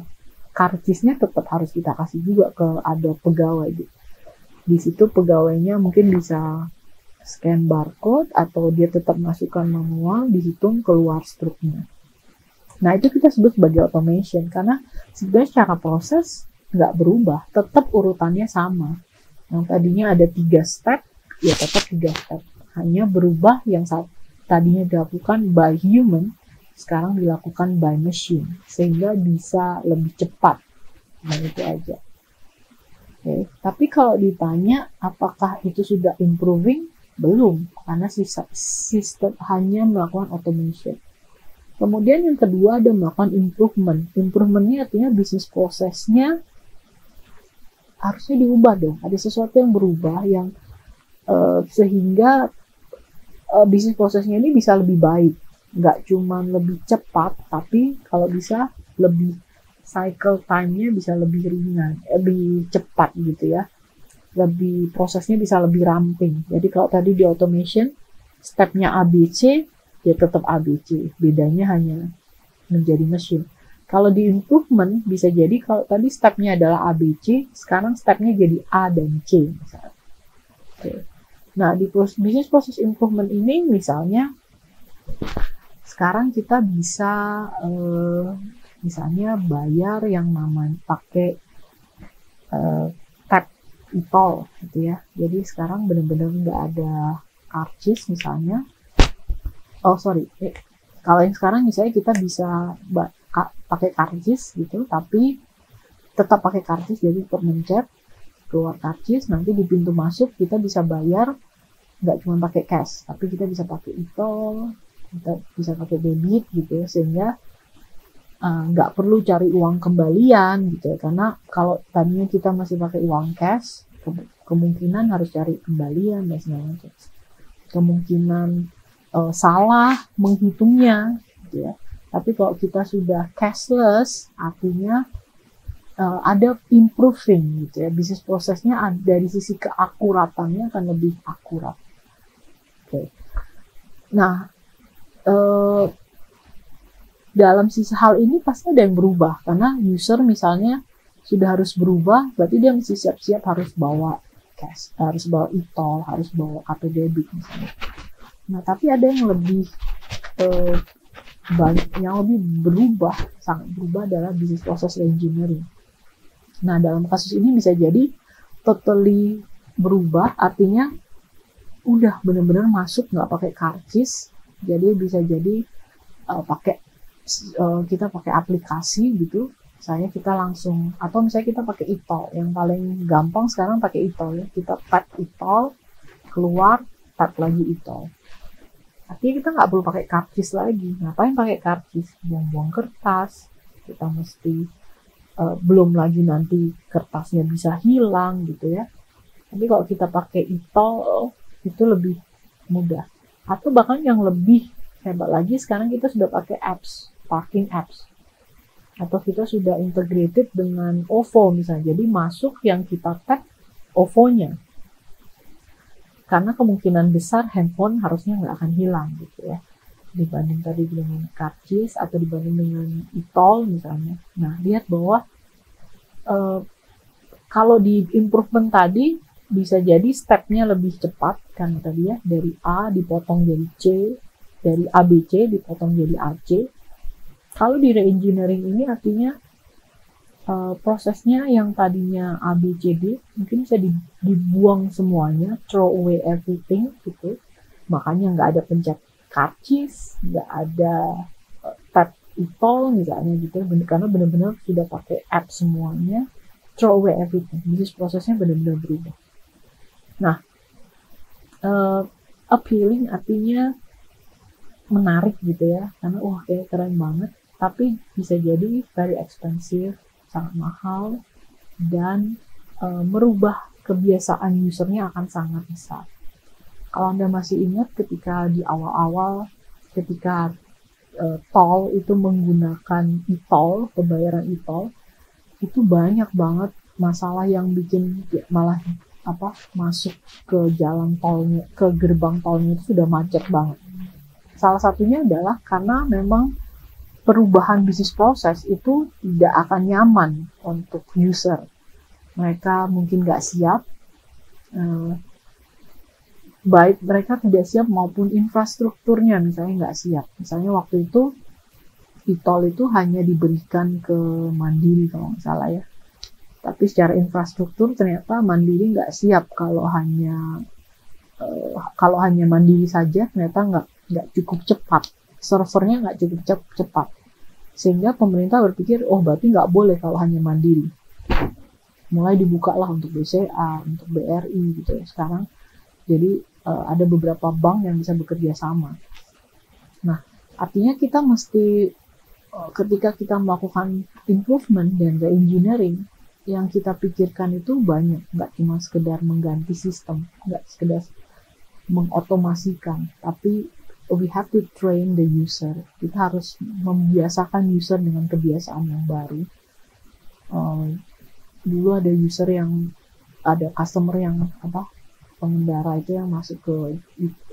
Karcisnya tetap harus kita kasih juga ke ada pegawai gitu di situ pegawainya mungkin bisa scan barcode atau dia tetap masukkan manual dihitung keluar struknya. Nah itu kita sebut sebagai automation karena sebenarnya secara proses nggak berubah, tetap urutannya sama. Yang tadinya ada tiga step, ya tetap tiga step hanya berubah yang saat tadinya dilakukan by human sekarang dilakukan by machine sehingga bisa lebih cepat nah itu aja okay. tapi kalau ditanya apakah itu sudah improving belum. Karena sistem hanya melakukan automation. Kemudian yang kedua ada melakukan improvement. Improvementnya artinya bisnis prosesnya harusnya diubah dong. Ada sesuatu yang berubah yang uh, sehingga uh, bisnis prosesnya ini bisa lebih baik. Nggak cuma lebih cepat tapi kalau bisa lebih cycle time-nya bisa lebih ringan lebih cepat gitu ya lebih prosesnya bisa lebih ramping jadi kalau tadi di automation stepnya ABC ya tetap ABC bedanya hanya menjadi mesin kalau di improvement bisa jadi kalau tadi stepnya adalah ABC, sekarang stepnya jadi A dan C misalnya. Oke. Nah di bisnis proses improvement ini misalnya sekarang kita bisa uh, misalnya bayar yang namanya pakai uh, tap e-toll gitu ya. Jadi sekarang benar-benar nggak ada karcis misalnya. Oh sorry, eh, kalau yang sekarang misalnya kita bisa pakai karcis gitu tapi tetap pakai karcis jadi untuk mencet keluar karcis nanti di pintu masuk kita bisa bayar nggak cuma pakai cash tapi kita bisa pakai e-tol kita bisa pakai debit gitu ya sehingga nggak uh, perlu cari uang kembalian gitu ya karena kalau tadinya kita masih pakai uang cash ke kemungkinan harus cari kembalian dan segala macam kemungkinan uh, salah menghitungnya gitu ya tapi kalau kita sudah cashless, artinya uh, ada improving gitu ya. Bisnis prosesnya dari sisi keakuratannya akan lebih akurat. Oke. Okay. Nah, uh, dalam sisi hal ini pasti ada yang berubah karena user misalnya sudah harus berubah, berarti dia mesti siap-siap harus bawa cash, harus bawa e-tol, harus bawa kartu debit misalnya. Nah, tapi ada yang lebih uh, banyak yang lebih berubah sangat berubah adalah bisnis proses engineering. Nah dalam kasus ini bisa jadi totally berubah artinya udah benar-benar masuk nggak pakai karcis jadi bisa jadi uh, pakai uh, kita pakai aplikasi gitu misalnya kita langsung atau misalnya kita pakai e-tol yang paling gampang sekarang pakai e-tol ya kita tap e-tol keluar tap lagi e-tol Artinya kita nggak perlu pakai karcis lagi. Ngapain pakai karcis? Buang-buang kertas. Kita mesti uh, belum lagi nanti kertasnya bisa hilang gitu ya. Tapi kalau kita pakai e-tol itu lebih mudah. Atau bahkan yang lebih hebat lagi sekarang kita sudah pakai apps, parking apps. Atau kita sudah integrated dengan OVO misalnya. Jadi masuk yang kita tap OVO-nya karena kemungkinan besar handphone harusnya nggak akan hilang gitu ya dibanding tadi dengan karcis atau dibanding dengan e-tol misalnya. Nah lihat bahwa uh, kalau di improvement tadi bisa jadi stepnya lebih cepat kan tadi ya dari A dipotong jadi C dari ABC dipotong jadi AC. Kalau di re-engineering ini artinya uh, prosesnya yang tadinya A B C D mungkin bisa dibuang semuanya throw away everything gitu. Makanya nggak ada pencet karcis nggak ada uh, tap e-toll misalnya gitu. Karena benar-benar sudah pakai app semuanya throw away everything. Bisnis prosesnya benar-benar berubah. Nah uh, appealing artinya menarik gitu ya. Karena wah kayak keren banget tapi bisa jadi very expensive sangat mahal dan e, merubah kebiasaan usernya akan sangat besar. Kalau Anda masih ingat ketika di awal-awal ketika e, tol itu menggunakan e-tol, pembayaran e-tol, itu banyak banget masalah yang bikin malah apa masuk ke jalan tolnya ke gerbang tolnya itu sudah macet banget. Salah satunya adalah karena memang perubahan bisnis proses itu tidak akan nyaman untuk user. Mereka mungkin nggak siap, eh, baik mereka tidak siap maupun infrastrukturnya misalnya nggak siap. Misalnya waktu itu e-tol itu hanya diberikan ke Mandiri kalau nggak salah ya. Tapi secara infrastruktur ternyata Mandiri nggak siap kalau hanya uh, kalau hanya mandiri saja ternyata nggak nggak cukup cepat servernya nggak cukup cepat. Sehingga pemerintah berpikir oh berarti nggak boleh kalau hanya mandiri. Mulai dibuka lah untuk BCA untuk BRI gitu ya sekarang. Jadi uh, ada beberapa bank yang bisa bekerja sama. Nah artinya kita mesti uh, ketika kita melakukan improvement dan re-engineering yang kita pikirkan itu banyak. Nggak cuma sekedar mengganti sistem nggak sekedar mengotomasikan tapi we have to train the user. Kita harus membiasakan user dengan kebiasaan yang baru. Uh, dulu ada user yang ada customer yang apa pengendara itu yang masuk ke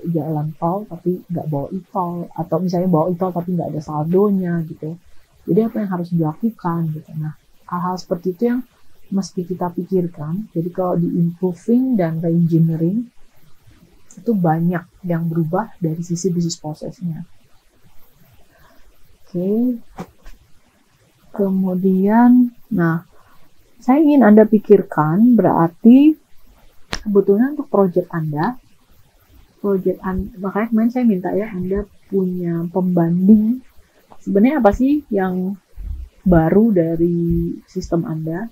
jalan tol tapi nggak bawa e-tol. Atau misalnya bawa e-tol tapi nggak ada saldonya gitu. Jadi apa yang harus dilakukan gitu. Nah hal-hal seperti itu yang mesti kita pikirkan. Jadi kalau di improving dan re-engineering itu banyak yang berubah dari sisi bisnis prosesnya. Oke. Kemudian, nah, saya ingin Anda pikirkan berarti sebetulnya untuk project Anda, project Anda, makanya kemarin saya minta ya Anda punya pembanding sebenarnya apa sih yang baru dari sistem Anda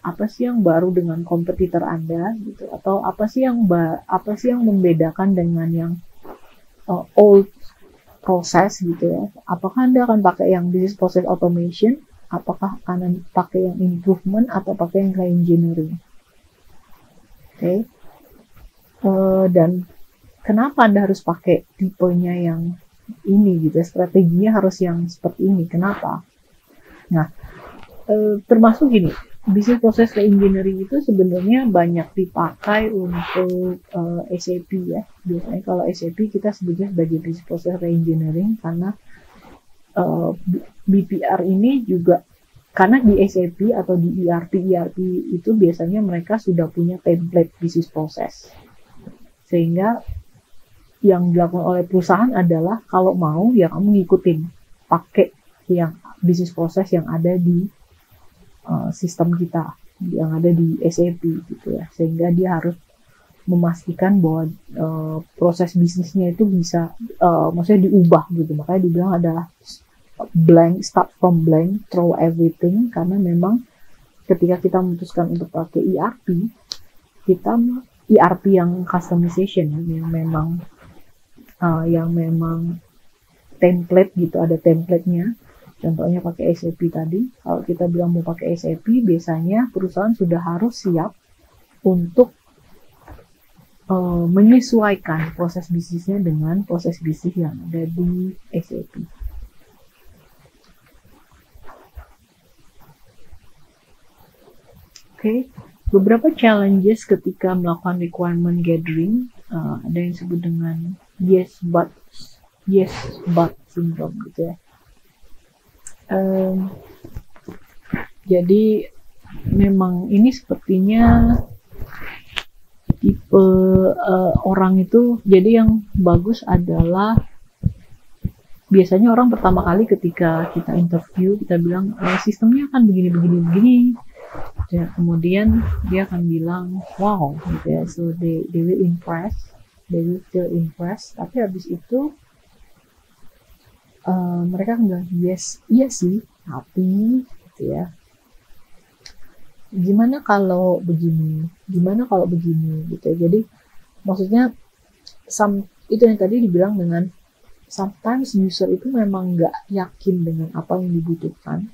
apa sih yang baru dengan kompetitor Anda gitu? Atau apa sih yang apa sih yang membedakan dengan yang uh, old proses gitu ya? Apakah Anda akan pakai yang business process automation? Apakah akan pakai yang improvement atau pakai yang engineering? Oke. Okay. uh, dan kenapa Anda harus pakai tipenya yang ini gitu ya? Strateginya harus yang seperti ini. Kenapa? Nah uh, termasuk gini bisnis proses engineering itu sebenarnya banyak dipakai untuk uh, eh, SAP ya. Biasanya kalau SAP kita sebutnya sebagai bisnis proses engineering karena uh, eh, BPR ini juga karena di SAP atau di ERP ERP itu biasanya mereka sudah punya template bisnis proses. Sehingga yang dilakukan oleh perusahaan adalah kalau mau ya kamu ngikutin pakai yang bisnis proses yang ada di uh, sistem kita yang ada di SAP gitu ya. Sehingga dia harus memastikan bahwa uh, proses bisnisnya itu bisa uh, maksudnya diubah gitu. Makanya dibilang adalah blank start from blank throw everything. Karena memang ketika kita memutuskan untuk pakai ERP kita ERP yang customization ya, yang memang uh, yang memang template gitu ada templatenya Contohnya pakai SAP tadi. Kalau kita bilang mau pakai SAP, biasanya perusahaan sudah harus siap untuk uh, menyesuaikan proses bisnisnya dengan proses bisnis yang ada di SAP. Oke, okay. beberapa challenges ketika melakukan requirement gathering uh, ada yang disebut dengan yes but yes but syndrome gitu ya um, jadi memang ini sepertinya tipe uh, orang itu jadi yang bagus adalah biasanya orang pertama kali ketika kita interview kita bilang e, sistemnya akan begini begini begini. Ya, kemudian dia akan bilang wow gitu ya. So they they will impress they will feel impressed. Tapi habis itu uh, mereka bilang yes iya sih tapi gitu ya. Gimana kalau begini? Gimana kalau begini? Gitu. Ya jadi maksudnya some, itu yang tadi dibilang dengan sometimes user itu memang nggak yakin dengan apa yang dibutuhkan.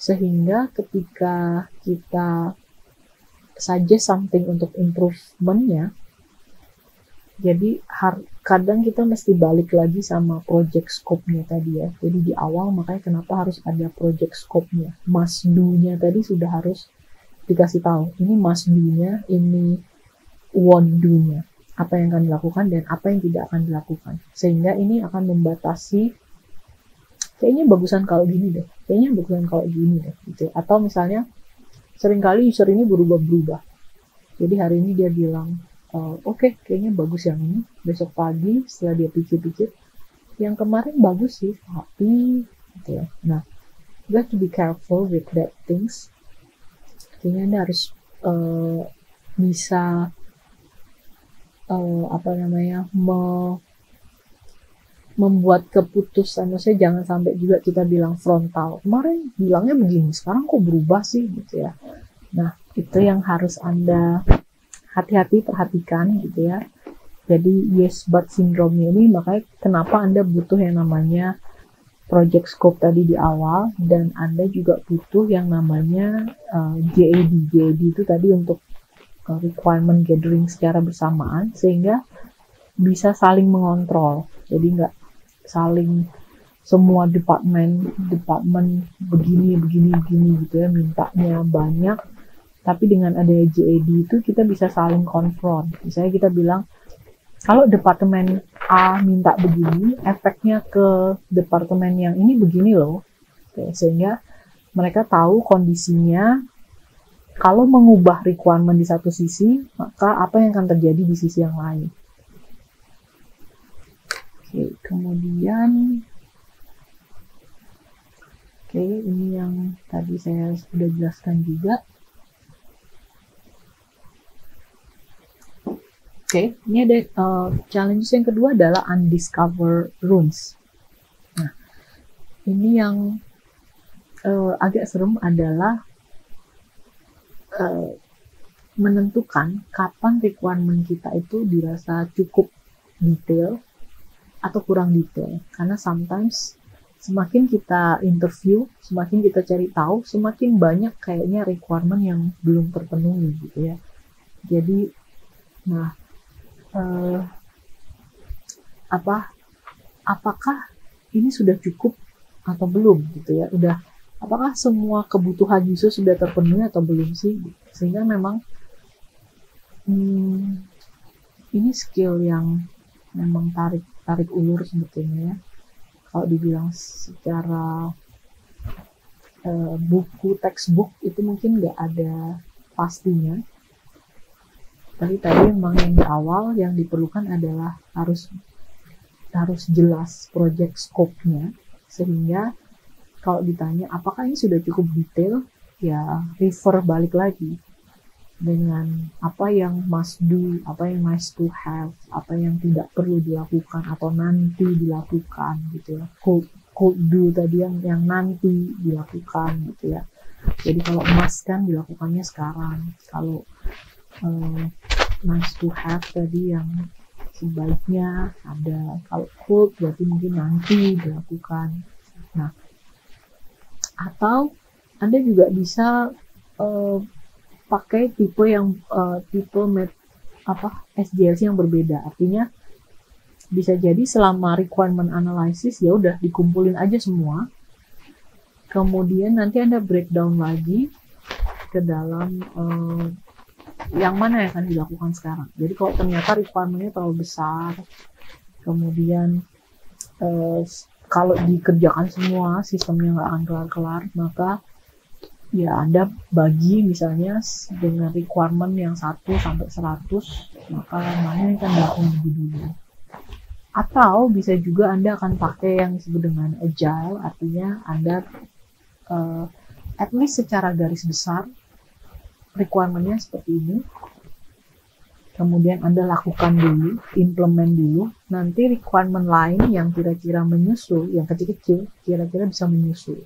Sehingga ketika kita saja something untuk improvementnya jadi kadang kita mesti balik lagi sama project scope-nya tadi ya. Jadi di awal makanya kenapa harus ada project scope-nya. Must do-nya tadi sudah harus dikasih tahu. Ini must do-nya, ini want do-nya. Apa yang akan dilakukan dan apa yang tidak akan dilakukan. Sehingga ini akan membatasi kayaknya bagusan kalau gini deh. Kayaknya bagusan kalau gini deh gitu. Atau misalnya sering kali user ini berubah-berubah. Jadi hari ini dia bilang uh, oke okay, kayaknya bagus yang ini. Besok pagi setelah dia pikir-pikir. Yang kemarin bagus sih tapi gitu ya. Nah you have to be careful with that things. Kayaknya anda harus uh, bisa uh, apa namanya me, membuat keputusan. Maksudnya jangan sampai juga kita bilang frontal. Kemarin bilangnya begini sekarang kok berubah sih gitu ya. Nah itu yang harus anda hati-hati perhatikan gitu ya jadi yes but syndrome ini makanya kenapa anda butuh yang namanya project scope tadi di awal dan Anda juga butuh yang namanya uh, JAD. JAD itu tadi untuk uh, requirement gathering secara bersamaan sehingga bisa saling mengontrol. Jadi nggak saling semua departemen departemen begini begini begini gitu ya mintanya banyak tapi dengan adanya JAD itu kita bisa saling konfront misalnya kita bilang kalau departemen A minta begini, efeknya ke departemen yang ini begini loh. Oke, sehingga mereka tahu kondisinya kalau mengubah requirement di satu sisi, maka apa yang akan terjadi di sisi yang lain. Oke, kemudian Oke, ini yang tadi saya sudah jelaskan juga. Oke, okay, ini ada uh, challenge yang kedua adalah undiscovered runes. Nah, ini yang uh, agak serem adalah uh, menentukan kapan requirement kita itu dirasa cukup detail atau kurang detail. Karena sometimes semakin kita interview, semakin kita cari tahu, semakin banyak kayaknya requirement yang belum terpenuhi gitu ya. Jadi, nah uh, apa apakah ini sudah cukup atau belum gitu ya? Udah apakah semua kebutuhan user sudah terpenuhi atau belum sih? Sehingga memang hmm, ini skill yang memang tarik tarik ulur sebetulnya ya. Kalau dibilang secara uh, buku textbook itu mungkin nggak ada pastinya tapi tadi memang yang di awal yang diperlukan adalah harus harus jelas project scope-nya sehingga kalau ditanya apakah ini sudah cukup detail ya refer balik lagi dengan apa yang must do, apa yang must to have, apa yang tidak perlu dilakukan atau nanti dilakukan gitu ya. Could, could do tadi yang yang nanti dilakukan gitu ya. Jadi kalau must kan dilakukannya sekarang. Kalau uh, nice to have tadi yang sebaiknya ada kalau could berarti mungkin nanti dilakukan. Nah atau anda juga bisa uh, pakai tipe yang uh, tipe met, apa SDLC yang berbeda. Artinya bisa jadi selama requirement analysis ya udah dikumpulin aja semua. Kemudian nanti anda breakdown lagi ke dalam uh, yang mana yang akan dilakukan sekarang. Jadi kalau ternyata requirementnya terlalu besar, kemudian eh, kalau dikerjakan semua sistemnya nggak akan kelar-kelar, maka ya Anda bagi misalnya dengan requirement yang 1 sampai 100, maka mana yang akan dilakukan lebih dulu. Atau bisa juga Anda akan pakai yang disebut dengan agile, artinya Anda uh, at least secara garis besar requirementnya seperti ini kemudian Anda lakukan dulu, implement dulu, nanti requirement lain yang kira-kira menyusul, yang kecil-kecil, kira-kira bisa menyusul.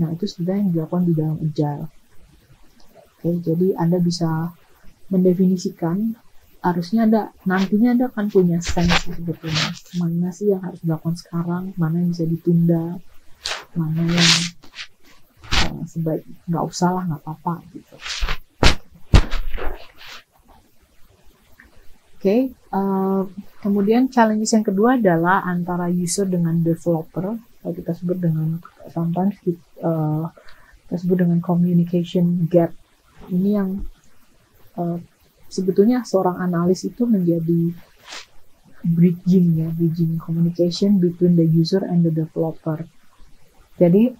Nah, itu sudah yang dilakukan di dalam agile. Oke, jadi Anda bisa mendefinisikan, harusnya Anda, nantinya Anda akan punya sense sebetulnya. Mana sih yang harus dilakukan sekarang, mana yang bisa ditunda, mana yang uh, sebaik nggak usah lah nggak apa-apa gitu Oke, okay, uh, kemudian challenges yang kedua adalah antara user dengan developer, kita sebut dengan sometimes kita, uh, kita sebut dengan communication gap. Ini yang uh, sebetulnya seorang analis itu menjadi bridging ya, bridging communication between the user and the developer. Jadi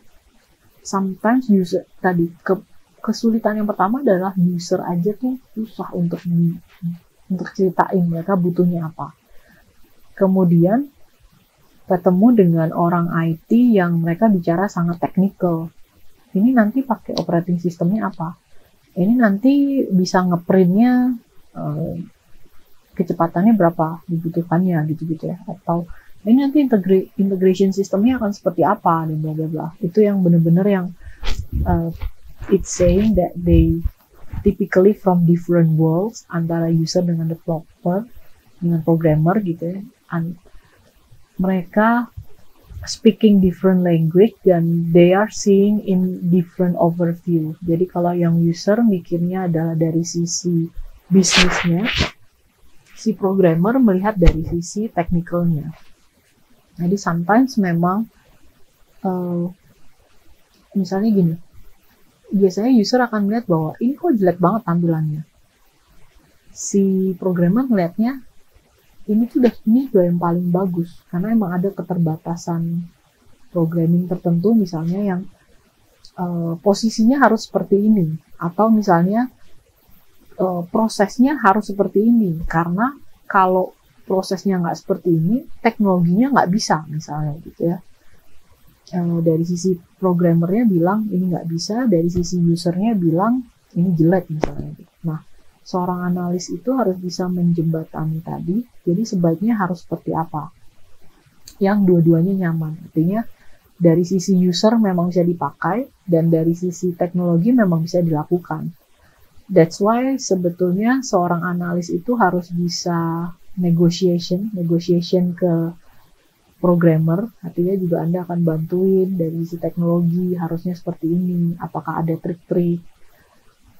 sometimes user tadi ke, kesulitan yang pertama adalah user aja tuh susah untuk di, untuk ceritain mereka butuhnya apa. Kemudian ketemu dengan orang IT yang mereka bicara sangat teknikal. Ini nanti pakai operating sistemnya apa? Ini nanti bisa ngeprintnya uh, kecepatannya berapa dibutuhkannya gitu-gitu ya atau ini nanti integra integration sistemnya akan seperti apa dan bla bla bla. Itu yang benar-benar yang uh, it's saying that they typically from different worlds antara user dengan developer dengan programmer gitu ya. And mereka speaking different language dan they are seeing in different overview. Jadi kalau yang user mikirnya adalah dari sisi bisnisnya si programmer melihat dari sisi technicalnya jadi sometimes memang uh, misalnya gini, biasanya user akan melihat bahwa ini kok jelek banget tampilannya. Si programmer melihatnya ini tuh udah ini udah yang paling bagus. Karena emang ada keterbatasan programming tertentu misalnya yang uh, posisinya harus seperti ini. Atau misalnya uh, prosesnya harus seperti ini. Karena kalau prosesnya nggak seperti ini, teknologinya nggak bisa misalnya gitu ya. Dari sisi programmernya bilang ini nggak bisa, dari sisi usernya bilang ini jelek misalnya. Gitu. Nah, seorang analis itu harus bisa menjembatani tadi, jadi sebaiknya harus seperti apa. Yang dua-duanya nyaman. Artinya dari sisi user memang bisa dipakai, dan dari sisi teknologi memang bisa dilakukan. That's why sebetulnya seorang analis itu harus bisa negotiation, negotiation ke programmer, artinya juga Anda akan bantuin dari sisi teknologi harusnya seperti ini, apakah ada trik-trik,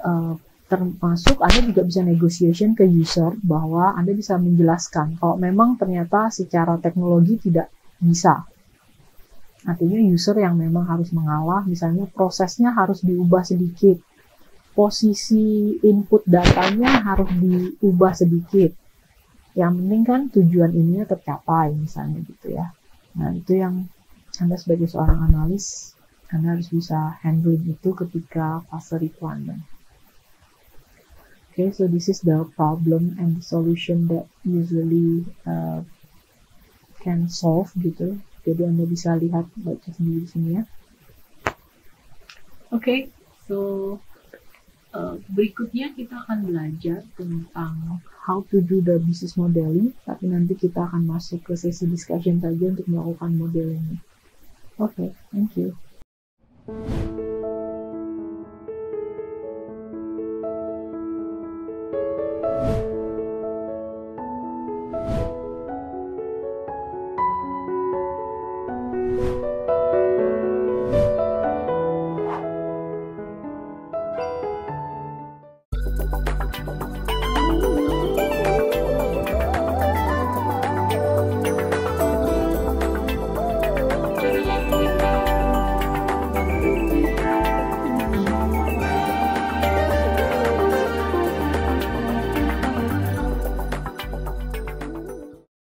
uh, termasuk Anda juga bisa negotiation ke user bahwa Anda bisa menjelaskan kalau memang ternyata secara teknologi tidak bisa. Artinya user yang memang harus mengalah, misalnya prosesnya harus diubah sedikit, posisi input datanya harus diubah sedikit, yang penting kan tujuan ininya tercapai misalnya gitu ya. Nah itu yang anda sebagai seorang analis anda harus bisa handling itu ketika fase requirement. Okay so this is the problem and the solution that usually uh, can solve gitu. Jadi anda bisa lihat baca sendiri di sini ya. Okay, so uh, berikutnya kita akan belajar tentang how to do the business modeling, tapi nanti kita akan masuk ke sesi discussion saja untuk melakukan modelingnya. Oke, okay, thank you.